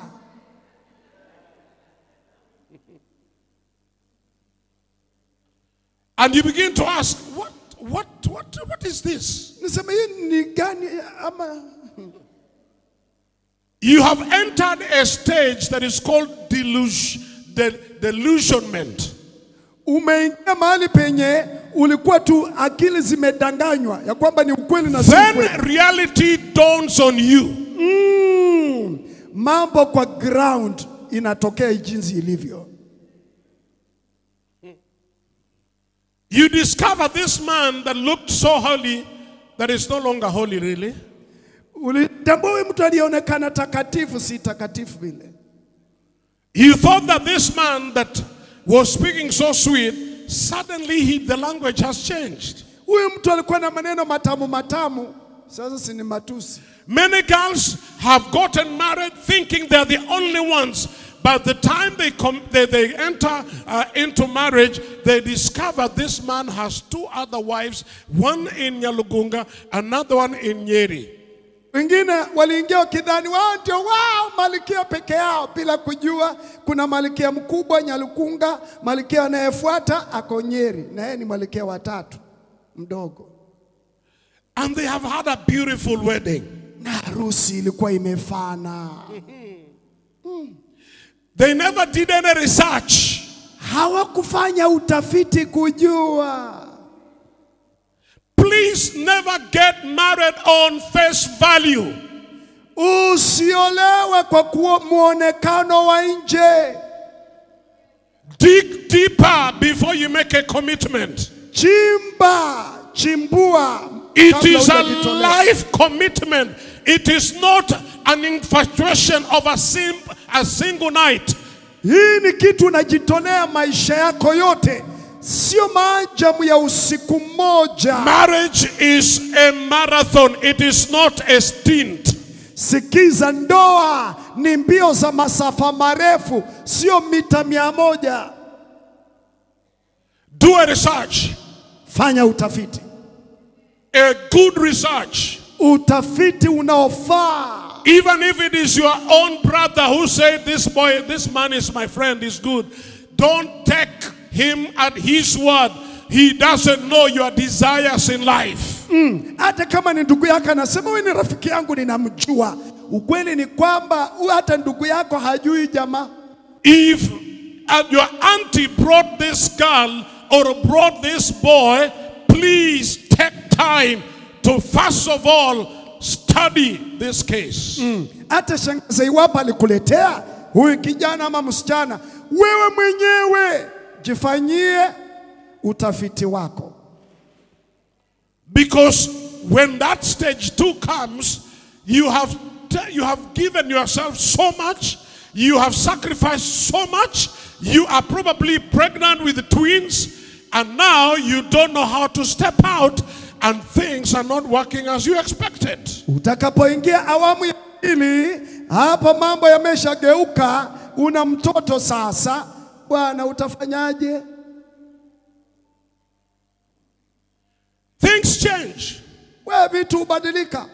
B: And you begin to ask, what, what, what, what is this?
A: Nisema hii ni gani ama
B: You have entered a stage that is called delus- de- delusionment.
A: umeingia mahali penye ulikuwa tu akili zimedanganywa ya kwamba ni ukweli na si
B: Then
A: ukweli.
B: reality dawns on you.
A: Mm, mambo kwa ground inatokea jinsi ilivyo.
B: You discover this man that looked so holy that is no longer holy, really.
A: Ulitambua mtu aliyeonekana takatifu, si takatifu vile.
B: You thought that this man that was speaking so sweet, suddenly he, the language has changed.
A: Huyu mtu alikuwa na maneno matamu matamu, sasa si ni matusi.
B: Many girls have gotten married thinking they're the only ones. By the time they, come, they, they enter uh, into marriage, they discover this man has two other wives, one in Nyalugunga, another one in Nyeri.
A: Wengine waliingia wakidhani wao ndio wao malkia peke yao, bila kujua kuna malkia mkubwa Nyalukunga, malkia anayefuata Akonyeri, na yeye ni malkia watatu mdogo,
B: And they have had a beautiful wedding.
A: na harusi ilikuwa imefana.
B: They never did any research.
A: Hawakufanya utafiti kujua.
B: Please never get married on face value.
A: Usiolewe kwa kuwa muonekano wa nje.
B: Dig deeper before you make a commitment.
A: Chimba, chimbua
B: It is a life commitment. It is not an infatuation of a, sim- a single night.
A: Hii ni kitu unajitolea maisha yako yote, sio maajabu ya usiku mmoja.
B: Marriage is a marathon, it is not a stint.
A: Sikiza, ndoa ni mbio za masafa marefu, sio mita mia moja.
B: Do a research,
A: Fanya utafiti,
B: a good research.
A: utafiti unaofaa.
B: Even if it is your own brother who said, This boy, this man is my friend, is good, don't take him at his word. He doesn't know your desires in life.
A: Hata kama ni ndugu yako anasema wewe ni rafiki yangu, ninamjua. Ukweli ni kwamba hata ndugu yako hajui jamaa.
B: If uh, your auntie brought this girl or brought this boy, please take time to first of all study this case.
A: Hata shangazi iwapo alikuletea huyu kijana ama msichana, wewe mwenyewe jifanyie utafiti wako,
B: Because when that stage two comes, you have you have given yourself so much, you have sacrificed so much, you are probably pregnant with twins, and now you don't know how to step out, and things are not working as you expected.
A: Utakapoingia awamu ya pili, hapo mambo yameshageuka, una mtoto sasa, bwana, utafanyaje?
B: Things change.
A: Wewe vitu hubadilika.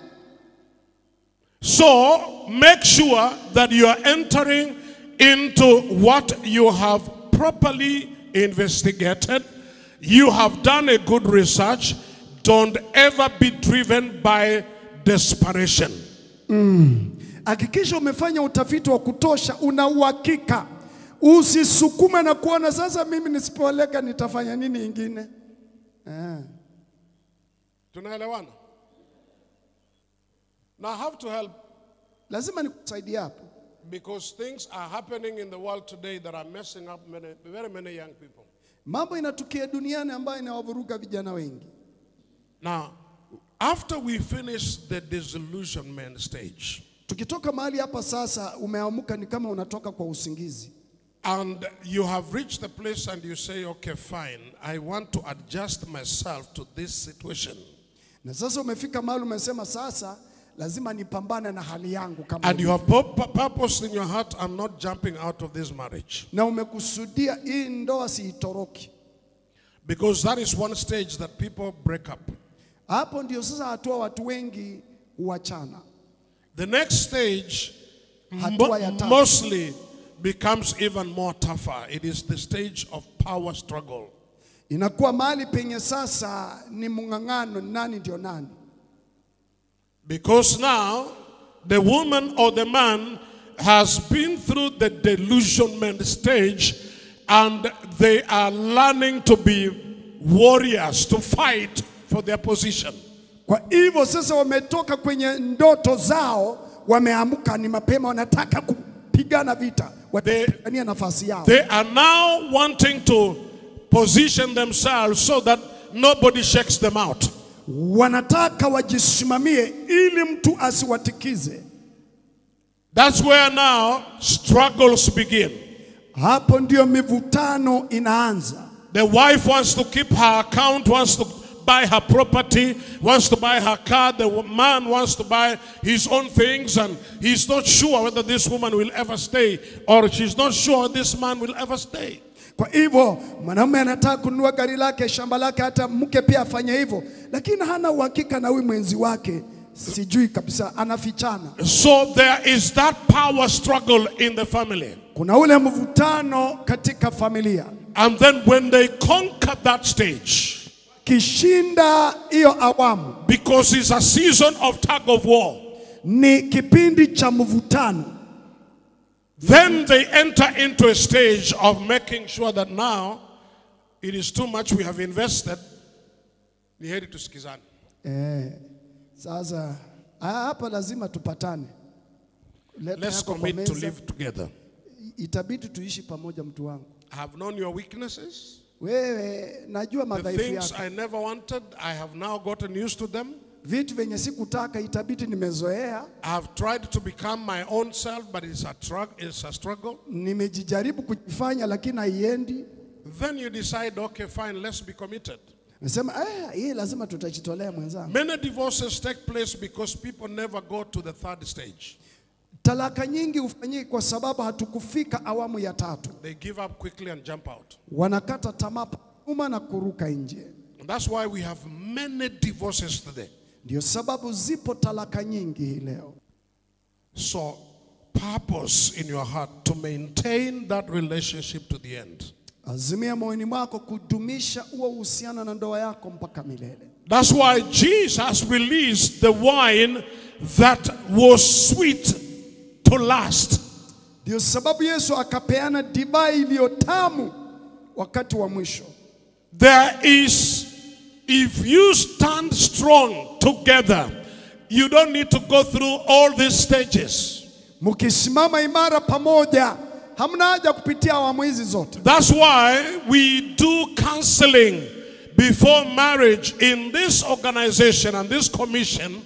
B: So make sure that you are entering into what you have properly investigated. You have done a good research. Don't ever be driven by desperation.
A: Hakikisha umefanya utafiti wa kutosha, una uhakika. Usisukume na kuona sasa, mimi nisipooleka nitafanya nini ingine.
B: Tunaelewana? Now I have to help
A: Lazima nikusaidie hapo,
B: because things are happening in the world today that are messing up many, very many young people.
A: mambo inatukia duniani ambayo inawavuruga vijana wengi.
B: Now, after we finish the disillusionment stage,
A: Tukitoka mahali hapa sasa, umeamuka ni kama unatoka kwa usingizi,
B: And you have reached the place and you say, okay, fine, I want to adjust myself to this situation.
A: na sasa umefika mahali umesema, sasa lazima nipambane na hali yangu kama
B: And you have pur- pur- purpose in your heart, I'm not jumping out of this marriage.
A: na umekusudia hii ndoa siitoroki.
B: Because that is one stage that people break up.
A: Hapo ndio sasa hatua watu wengi huachana.
B: The next stage
A: Hatua ya
B: mo-
A: tatu.
B: mostly becomes even more tougher. It is the stage of power struggle.
A: Inakuwa mahali penye sasa ni mng'ang'ano, nani ndio nani.
B: Because now the woman or the man has been through the delusionment stage and they are learning to be warriors, to fight for their position.
A: Kwa hivyo sasa wametoka kwenye ndoto zao, wameamka ni mapema, wanataka kupigana vita, yao.
B: They are now wanting to position themselves so that nobody shakes them out.
A: Wanataka wajisimamie ili mtu asiwatikize.
B: That's where now struggles begin.
A: Hapo ndio mivutano inaanza.
B: The wife wants to keep her account, wants to buy her property, wants to buy her car. The man wants to buy his own things, and he's not sure whether this woman will ever stay, or she's not sure this man will ever stay.
A: Kwa hivyo mwanamume anataka kununua gari lake, shamba lake, hata mke pia afanye hivyo, lakini hana uhakika na huyu mwenzi wake, sijui kabisa, anafichana.
B: So there is that power struggle in the family.
A: Kuna ule mvutano katika familia.
B: And then when they conquer that stage,
A: Kishinda hiyo awamu,
B: because it's a season of tug of war,
A: ni kipindi cha mvutano.
B: then they enter into a stage of making sure that now it is too much we have invested. Ni heri tusikizane.
A: Eh, sasa ah, hapa lazima tupatane. Leta
B: Let's commit to live together.
A: Itabidi tuishi pamoja, mtu wangu.
B: I have known your weaknesses.
A: Wewe najua
B: The
A: madhaifu
B: things
A: yako,
B: I never wanted, I have now gotten used to them.
A: vitu vyenye sikutaka itabidi nimezoea.
B: I have tried to become my own self, but it's a, it's a struggle.
A: Nimejijaribu kujifanya, lakini haiendi.
B: Then you decide, okay, fine, let's be committed.
A: Nasema eh, hii lazima tutajitolea mwenzangu.
B: Many divorces take place because people never go to the third stage.
A: Talaka nyingi hufanyika kwa sababu hatukufika awamu ya tatu.
B: They give up quickly and jump out.
A: Wanakata tamaa nyuma na kuruka nje.
B: And that's why we have many divorces today.
A: Ndio sababu zipo talaka nyingi hii leo.
B: So, purpose in your heart to maintain that relationship to the end.
A: Azimia moyoni mwako kudumisha huo uhusiano na ndoa yako mpaka milele.
B: That's why Jesus released the wine that was sweet to last.
A: Ndio sababu Yesu akapeana divai iliyo tamu wakati wa mwisho.
B: There is, if you stand strong together, you don't need to go through all these stages.
A: Mkisimama imara pamoja, hamna haja kupitia awamu hizi zote.
B: That's why we do counseling before marriage in this organization and this commission.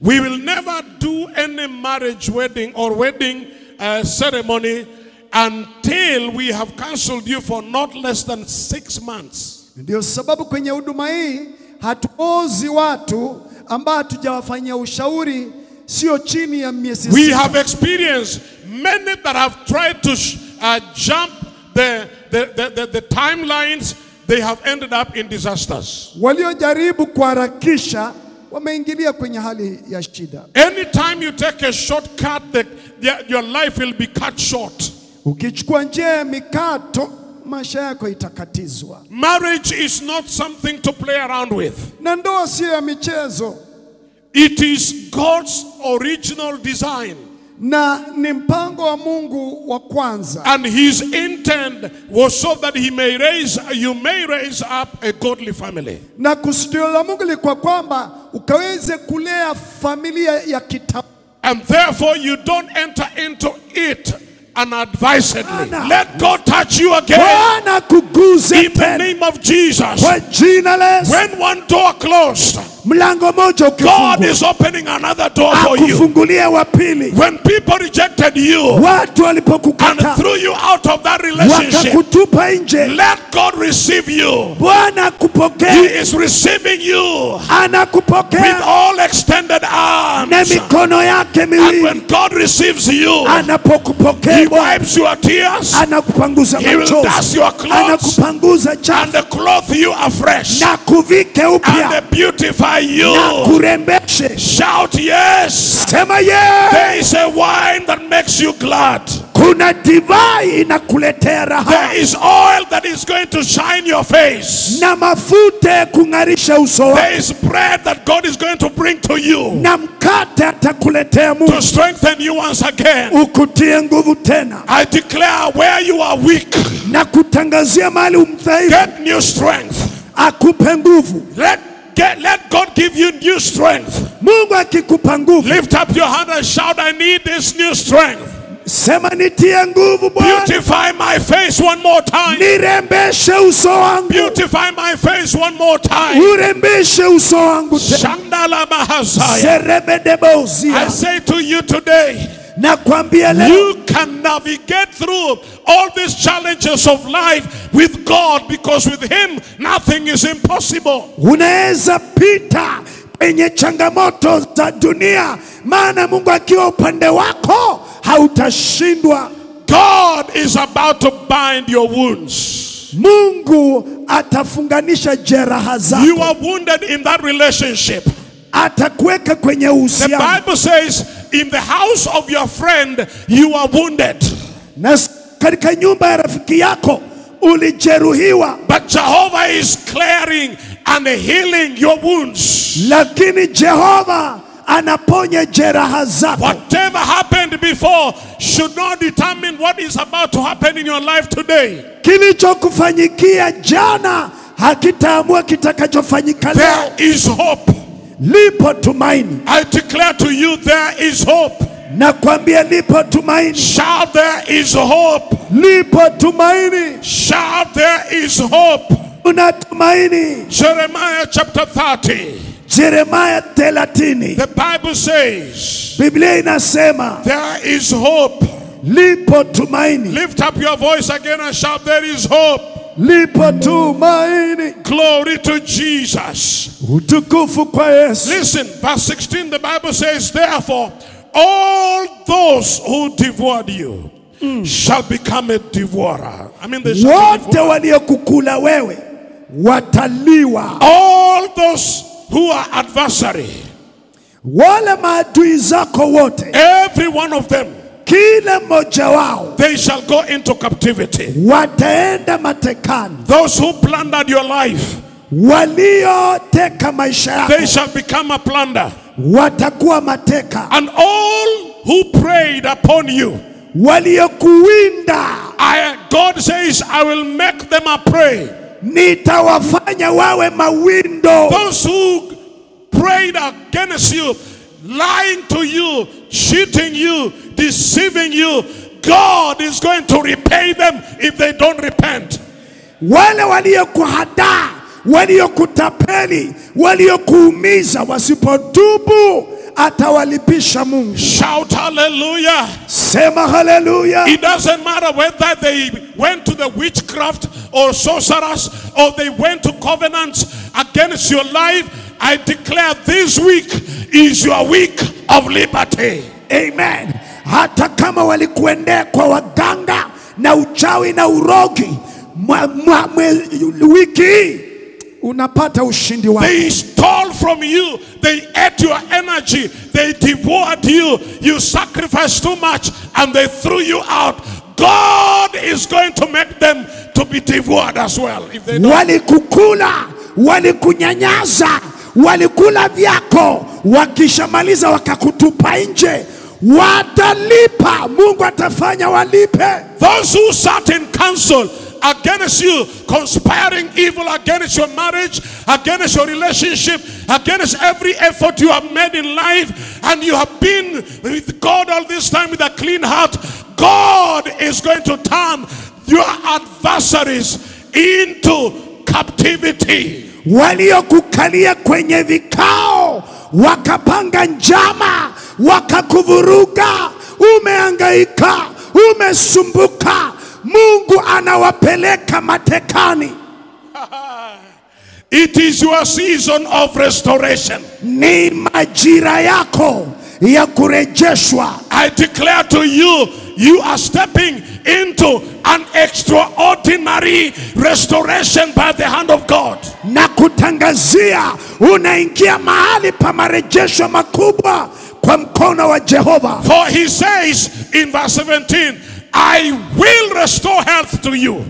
B: We will never do any marriage wedding or wedding uh, ceremony until we have counseled you for not less than six months.
A: Ndio sababu kwenye huduma hii hatuozi watu ambao hatujawafanyia ushauri, sio chini ya miezi
B: We have experienced many that have tried to uh, jump the, the, the, the, the timelines, they have ended up in disasters.
A: Waliojaribu kuharakisha wameingilia kwenye hali ya shida.
B: Anytime you take a shortcut, the, the- your life will be cut short.
A: Ukichukua njia ya mikato, maisha yako itakatizwa.
B: Marriage is not something to play around with.
A: Na ndoa sio ya michezo,
B: It is God's original design.
A: Na ni mpango wa Mungu wa kwanza,
B: And his intent was so that he may raise, you may raise up a godly family.
A: na kusudio la Mungu lilikuwa kwamba ukaweze kulea familia ya kitabu.
B: And therefore you don't enter into it unadvisedly.
A: Ana.
B: Let God touch you again
A: Bwana kuguze
B: in the name of Jesus.
A: kwa jina la Yesu.
B: When one door closed,
A: mlango moja ukifungulia wa pili.
B: When people rejected you,
A: watu walipokukata. wakakutupa nje,
B: let God receive you.
A: Bwana
B: akupokea,
A: He
B: is receiving you,
A: anakupokea.
B: with all extended arms, na
A: mikono yake miwili.
B: And when God receives you,
A: anapokupokea, He
B: wipes your tears,
A: anakupanguza machozi, anakupanguza chafu,
B: and the you afresh,
A: na kuvike upya,
B: and the
A: na
B: you.
A: kurembeshe.
B: Shout yes.
A: Sema
B: There is a wine that makes you glad.
A: kuna divai inakuletea raha
B: There is oil that is going to shine your face.
A: na mafuta ya kung'arisha uso wako
B: There is bread that God is going to bring to you
A: na mkate atakuletea
B: to strengthen you once again.
A: ukutie nguvu tena
B: I declare where you are weak,
A: na kutangazia mahali umdhaifu
B: get new strength.
A: akupe nguvu.
B: Let, get, let God give you new strength.
A: Mungu akikupa nguvu,
B: Lift up your hand and shout, I need this new strength.
A: sema nitie nguvu Bwana,
B: Beautify my face one more time.
A: nirembeshe uso wangu,
B: Beautify my face one more time.
A: urembeshe uso wangu tena.
B: Shandala.
A: Serebedebozia.
B: I say to you today, you can navigate through all these challenges of life with God because with Him nothing is impossible.
A: unaweza pita kwenye changamoto za dunia, maana Mungu akiwa upande wako hautashindwa.
B: God is about to bind your wounds.
A: Mungu atafunganisha jeraha
B: You are wounded in that relationship.
A: Atakuweka kwenye
B: The. Bible says, in the house of your friend, you are wounded.
A: Na katika nyumba ya rafiki yako ulijeruhiwa,
B: But Jehovah is clearing and healing your wounds.
A: lakini Jehova anaponya jeraha zako.
B: Whatever happened before should not determine what is about to happen in your life today.
A: Kilichokufanyikia jana hakitaamua kitakachofanyika leo.
B: There is hope.
A: Lipo tumaini.
B: I declare to you there is hope.
A: Nakwambia lipo tumaini,
B: Shout there is hope.
A: lipo tumaini,
B: Shout there is hope.
A: una tumaini.
B: Jeremiah chapter 30.
A: Jeremiah 30
B: The Bible says
A: Biblia inasema
B: there is hope.
A: lipo tumaini,
B: Lift up your voice again and shout there is hope.
A: Lipo tumaini.
B: Glory to Jesus.
A: Utukufu kwa Yesu.
B: Listen, verse 16, the Bible says, Therefore, all those who devoured you shall become a devourer. I mean, they shall
A: Wote waliokukula wewe wataliwa,
B: All those who are adversary,
A: wale maadui zako wote,
B: every one of them,
A: kila mmoja wao
B: they shall go into captivity.
A: wataenda matekani.
B: Those who plundered your life,
A: Walioteka maisha
B: they shall become a plunder.
A: watakuwa mateka,
B: And all who preyed upon you,
A: waliokuwinda
B: God says, I will make them a prey.
A: nitawafanya wawe mawindo.
B: Those who prayed against you, lying to you, cheating you, deceiving you, God is going to repay them if they don't repent.
A: Wale waliokuhadaa, waliokutapeli, waliokuumiza, wasipotubu atawalipisha Mungu.
B: Shout hallelujah.
A: Sema haleluya.
B: It doesn't matter whether they went to the witchcraft or sorcerers or they went to covenants against your life. I declare this week is your week of liberty.
A: Amen. Hata kama walikuendea kwa waganga na uchawi na urogi, mwa, mwa, mwe, wiki hii unapata ushindi wako.
B: They stole from you. They ate your energy. They devoured you. You sacrificed too much and they threw you out. God is going to make them to be devoured as well. If they don't.
A: Walikukula, walikunyanyaza, walikula vyako, wakishamaliza wakakutupa nje, watalipa. Mungu atafanya walipe.
B: Those who sat in council against you, conspiring evil against your marriage, against your relationship, against every effort you have made in life, and you have been with God all this time with a clean heart, God is going to turn your adversaries into captivity.
A: waliokukalia kwenye vikao wakapanga njama wakakuvuruga, umeangaika, umesumbuka, Mungu anawapeleka matekani. [LAUGHS]
B: It is your season of restoration.
A: Ni majira yako ya kurejeshwa.
B: I declare to you, you are stepping into an extraordinary restoration by the hand of God.
A: na kutangazia unaingia mahali pa marejesho makubwa kwa mkono wa Jehova.
B: For he says in verse 17, I will restore health to you,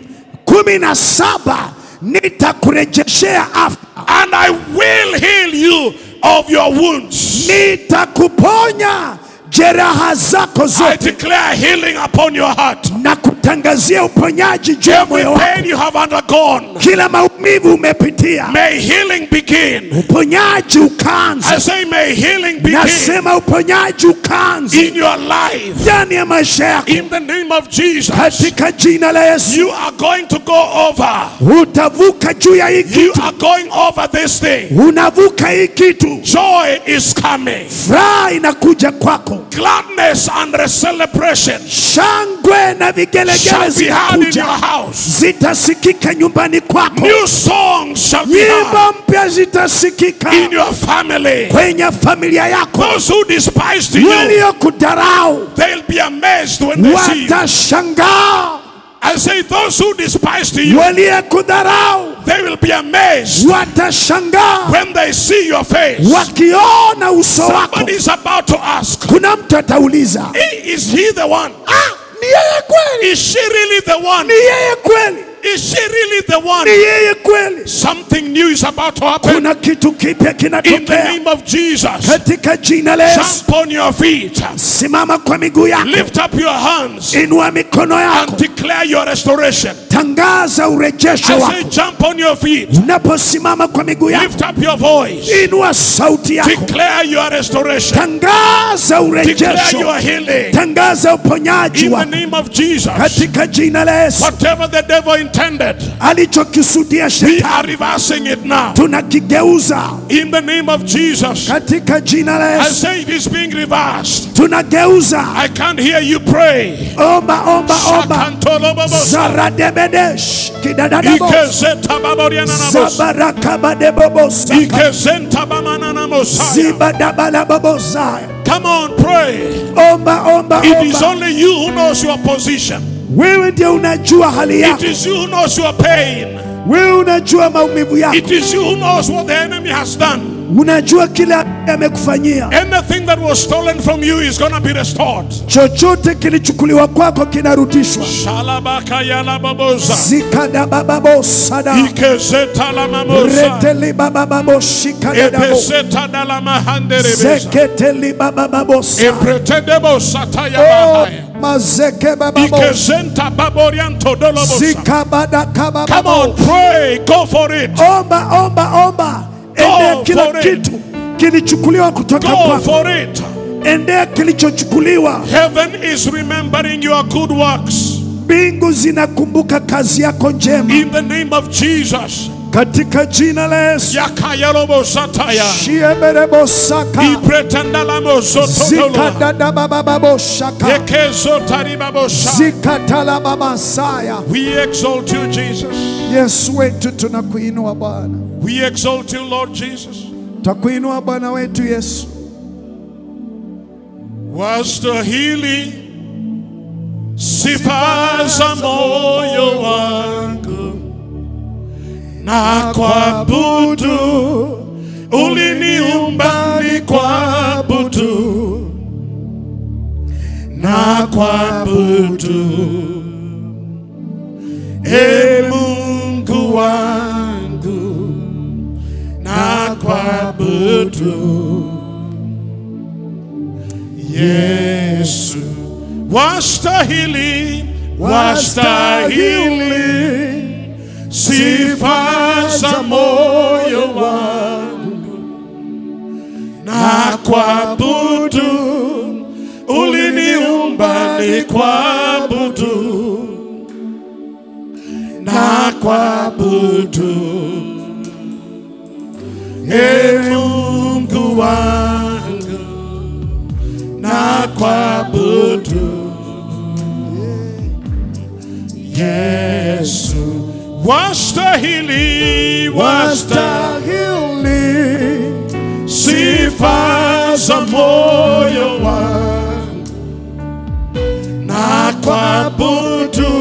A: kumi na saba nitakurejeshea afya,
B: and I will heal you of your wounds.
A: nitakuponya jeraha zako
B: I
A: zote
B: declare healing upon your heart.
A: na kutangazia uponyaji juu ya moyo
B: pain
A: wako.
B: you have undergone,
A: Kila maumivu umepitia,
B: may healing begin.
A: uponyaji ukaanza.
B: I say, may healing begin
A: Nasema uponyaji ukaanza
B: in your life.
A: ndani ya maisha yako
B: In the name of Jesus,
A: katika jina la Yesu.
B: you are going to go over.
A: Utavuka juu ya hii
B: You
A: kitu,
B: are going over this thing.
A: unavuka hii kitu.
B: Joy is coming.
A: furaha inakuja kwako,
B: Gladness and celebration
A: shangwe na vigelegele
B: shall be heard in your
A: zitakuja,
B: house.
A: zitasikika nyumbani kwako,
B: New songs shall be heard
A: nyimbo mpya zitasikika
B: in your family.
A: kwenye familia yako.
B: Those who despised you,
A: Waliokudarau
B: they'll be amazed when they see you.
A: watashangaa,
B: I say, those who despised you, they will be amazed
A: watashangaa
B: when they see your face.
A: wakiona uso wako.
B: Somebody is about to ask,
A: Kuna mtu atauliza,
B: is he the one?
A: ah, ni yeye kweli?
B: Is she really the one?
A: Ni yeye kweli?
B: Is she really the one?
C: Ni yeye kweli?
B: Something new is about to happen.
C: Kuna kitu kipya
B: In the name of Jesus.
C: katika jina la Yesu.
B: Jump on your feet.
C: Simama kwa miguu yako,
B: Lift up your hands
C: inua mikono
B: and declare your restoration.
C: tangaza urejesho
B: I say, jump on your feet.
C: Unaposimama kwa miguu yako,
B: Lift up your voice.
C: inua sauti yako,
B: Declare your restoration.
C: tangaza
B: Declare your healing.
C: tangaza uponyaji
B: In the name of Jesus.
C: katika jina la Yesu.
B: Whatever the devil intended,
C: Alichokisudia
B: we are reversing it now.
C: tunakigeuza
B: In the name of Jesus.
C: katika jina la
B: I say it is being reversed.
C: tunageuza.
B: I can't hear you pray.
C: Omba, omba, omba. Zaradebedesh kidadadabo
B: Ikezeta baboriananamos.
C: zabarakabadebobosa
B: Ikezenta bamananamosaya.
C: zibadabalababosaya.
B: Come on, pray.
C: Omba, omba,
B: It is
C: omba.
B: only you who knows your position.
C: Wewe ndio unajua hali yako,
B: is you who knows your pain.
C: wewe unajua maumivu yako,
B: It is you who knows what the enemy has done.
C: Unajua kile amekufanyia.
B: Anything that was stolen from you is going to be restored.
C: Chochote kilichukuliwa kwako kinarudishwa.
B: Shalabaka yala.
C: Zikada bababo sada
B: Ikezeta la
C: mamosa.
B: Reteli babababoshi
C: kada
B: da.
C: Da
B: la
C: mahandere. Zeketeli
B: babababosa. Epretedebo. Oh, mazeke bababosenta baborianto dolobosa.
C: Zikabada.
B: Come on, pray, go for it.
C: Omba, omba, omba endea kila kitu kilichukuliwa kutoka kwako. endea kilichochukuliwa.
B: Heaven is remembering your good works.
C: mbingu zinakumbuka kazi yako njema.
B: In the name of Jesus.
C: Katika jina la yesu.
B: We exalt you, Jesus.
C: yesu wetu tunakuinua bwana.
B: We exalt you, Lord Jesus.
C: twakuinua bwana wetu yesu.
B: Wastahili sifa za moyo wangu na kuabudu, uliniumba ni kuabudu. Na kuabudu, e Mungu wangu na kuabudu. Yesu wastahili, wastahili sifa za moyo wangu na kuabudu, uliniumba ni kuabudu na kuabudu, e Mungu wangu na kuabudu Yesu wastahili, wastahili sifa za moyo wangu. Na kuabudu,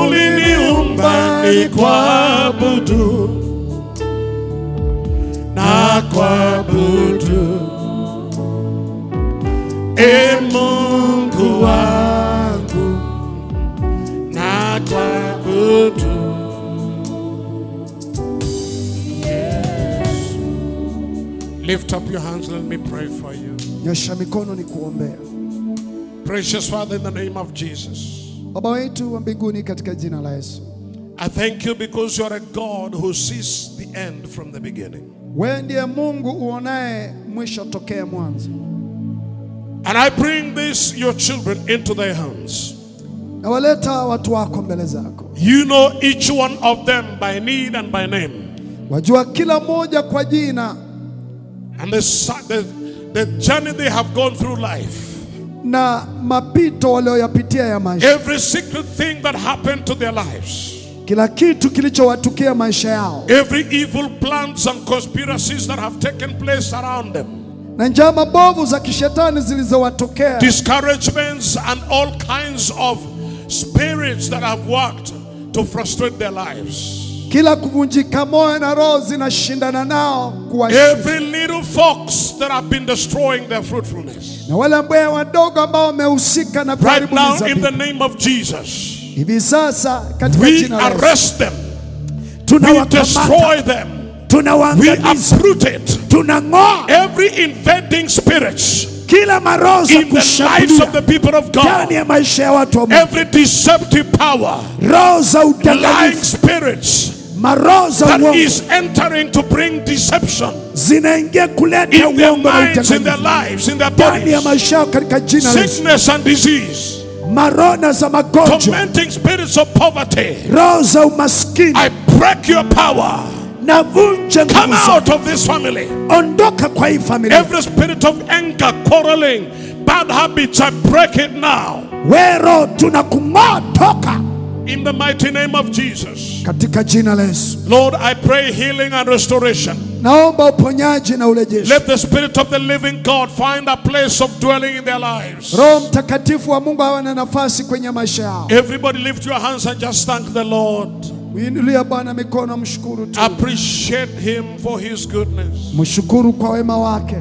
B: uliniumba ni kuabudu na kuabudu e Lift up your hands, let me pray for you.
A: nyosha mikono ni
B: Precious Father, in the name of Jesus,
A: baba wetu wa mbinguni katika jina la yesu
B: I thank you because you are a God who sees the end from the beginning.
A: wewe ndiye mungu uonaye mwisho tokea mwanzo
B: And I bring this, your children, into their hands.
A: nawaleta watu wako mbele zako
B: You know each one of them by need and by name.
A: wajua kila mmoja kwa jina
B: And the, the, the journey they have gone through life.
A: na mapito walioyapitia ya maisha
B: Every secret thing that happened to their lives.
A: kila kitu kilichowatukia maisha yao
B: Every evil plans and conspiracies that have taken place around them.
A: na njama mbovu za kishetani zilizowatokea
B: Discouragements and all kinds of spirits that have worked to frustrate their lives.
A: Kila kuvunjika moyo na roho zinashindana nao
B: Every little fox that have been destroying their fruitfulness.
A: na wale ambao wadogo ambao wamehusika na
B: Right now, in the name of Jesus,
A: hivi sasa katika
B: we
A: jina la Yesu.
B: arrest them, we
C: tunawakamata.
B: destroy them, we
C: tunawaangamiza.
B: uproot it.
C: tunang'oa.
B: Every invading spirits
C: kila maroho za
B: the lives of the people of
C: ndani
B: God,
C: ya maisha ya watu wa Mungu,
B: every deceptive power,
C: roho za
B: lying
C: udanganyifu,
B: spirits
C: maroho
B: that is entering to bring deception
C: zinaingia kuleta
B: in their
C: uongo na
B: minds, in their
C: udanganyifu
B: lives, in their
C: ndani ya
B: bodies,
C: maisha yao katika jina la
B: sickness and disease,
C: Marona za magonjwa,
B: tormenting spirits of poverty.
C: roho za umaskini,
B: I break your power. Come out of this family.
C: Ondoka kwa hii familia.
B: Every spirit of anger, quarreling, bad habits, I break it now.
C: We roho tunakung'oa toka
B: In the mighty name of Jesus.
C: katika jina la Yesu.
B: Lord, I pray healing and restoration.
A: naomba uponyaji na urejesho
B: Let the Spirit of the living God find a place of dwelling in their lives.
A: roho mtakatifu wa mungu awe na nafasi kwenye maisha yao
B: Everybody lift your hands and just thank the Lord.
A: mwinulia bwana mikono mshukuru tu
B: Appreciate Him for His goodness.
A: mshukuru kwa wema wake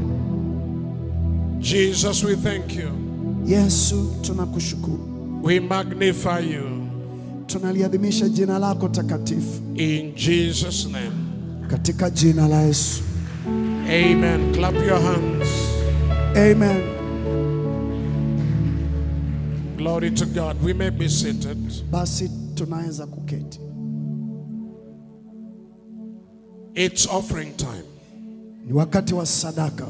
B: Jesus, we thank you.
A: yesu tunakushukuru
B: We magnify you.
A: Tunaliadhimisha jina lako takatifu
B: In Jesus' name.
A: katika jina la yesu
B: Amen. Clap your hands.
A: amen
B: Glory to God. We may be seated.
A: basi tunaweza kuketi
B: It's offering time.
A: ni wakati wa sadaka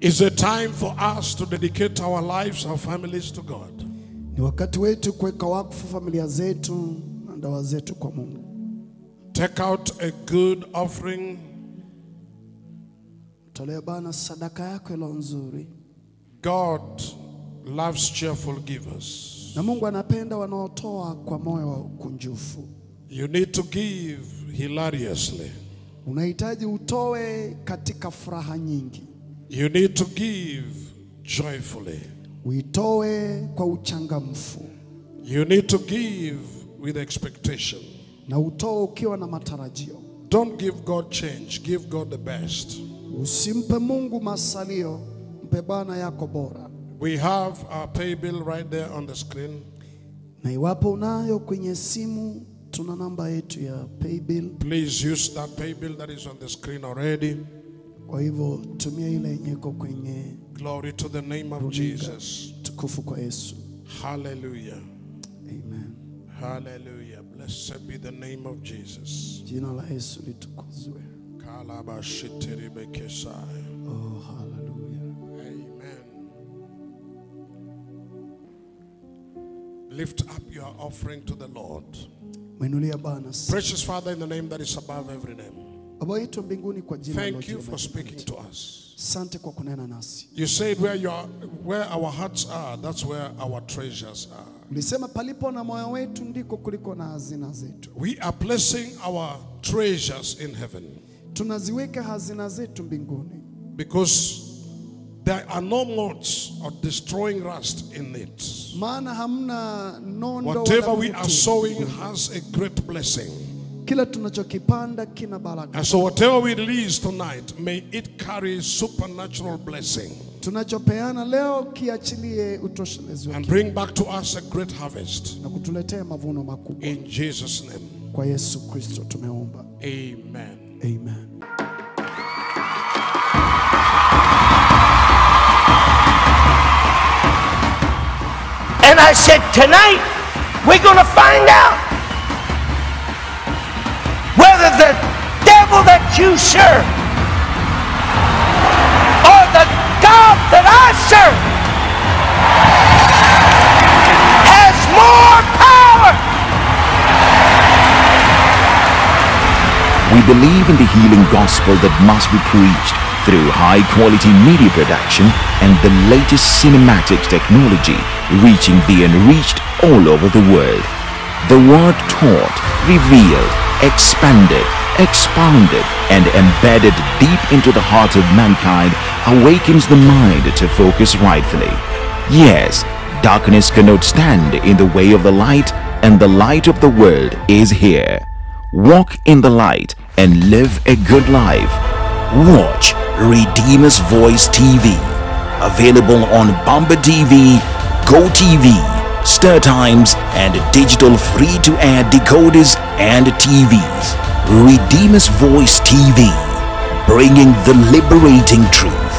B: It's a time for us to dedicate our lives, our families to God.
A: Ni wakati wetu kuweka wakfu familia zetu na ndoa zetu kwa mungu
B: Take out a good offering.
A: Tolea bana sadaka yako ile nzuri
B: God loves cheerful givers.
A: na mungu anapenda wanaotoa kwa moyo wa kunjufu.
B: You need to give hilariously.
A: unahitaji utoe katika furaha nyingi
B: You need to give joyfully.
A: Uitoe kwa uchangamfu
B: You need to give with expectation.
A: na utoe ukiwa na matarajio
B: Don't give God change, give God the best.
A: usimpe mungu masalio mpe bwana yako bora
B: We have our pay bill right there on the screen.
A: na iwapo unayo kwenye simu tuna namba yetu ya paybill
B: Please use that pay bill that is on the screen already.
A: Kwa hivyo tumia ile yenye kwenye
B: Glory to the name of Jesus.
A: tukufu kwa yesu
B: Hallelujah.
A: amen
B: Hallelujah. Blessed be the name of Jesus.
A: jina la yesu litukuzwe oh, hallelujah.
B: Amen. Lift up your offering to the Lord.
A: mwinulia bwana
B: Precious Father, in the name that is above every name,
A: baba yetu mbinguni kwa jina
B: thank you for speaking to us.
A: asante kwa kunena nasi
B: You said where, your, where our hearts are, that's where our treasures are.
A: ulisema palipo na moyo wetu ndiko kuliko na hazina zetu
B: We are placing our treasures in heaven
A: tunaziweka hazina zetu mbinguni
B: because there are no moths or destroying rust in it.
A: maana hamna nondo
B: Whatever we are sowing has a great blessing.
A: Kila tunachokipanda kina baraka.
B: And so, whatever we release tonight, may it carry supernatural blessing.
A: Tunachopeana leo kiachilie utoshelezi
B: and bring back to us a great harvest.
A: na kutuletea mavuno makubwa.
B: In Jesus' name,
A: kwa yesu kristo tumeomba.
B: Amen.
A: amen.
D: And I said, Tonight, we're going to find out you serve or the God that I serve has more power.
E: We believe in the healing gospel that must be preached through high quality media production and the latest cinematic technology reaching the unreached all over the world. The word taught, revealed, expanded, expounded, and embedded deep into the heart of mankind awakens the mind to focus rightfully. Yes, darkness cannot stand in the way of the light, and the light of the world is here. Walk in the light and live a good life. Watch Redeemer's Voice TV. Available on Bomba TV, Go TV, Star Times, and digital free to air decoders and TVs. Redeemer's Voice TV, bringing the liberating truth.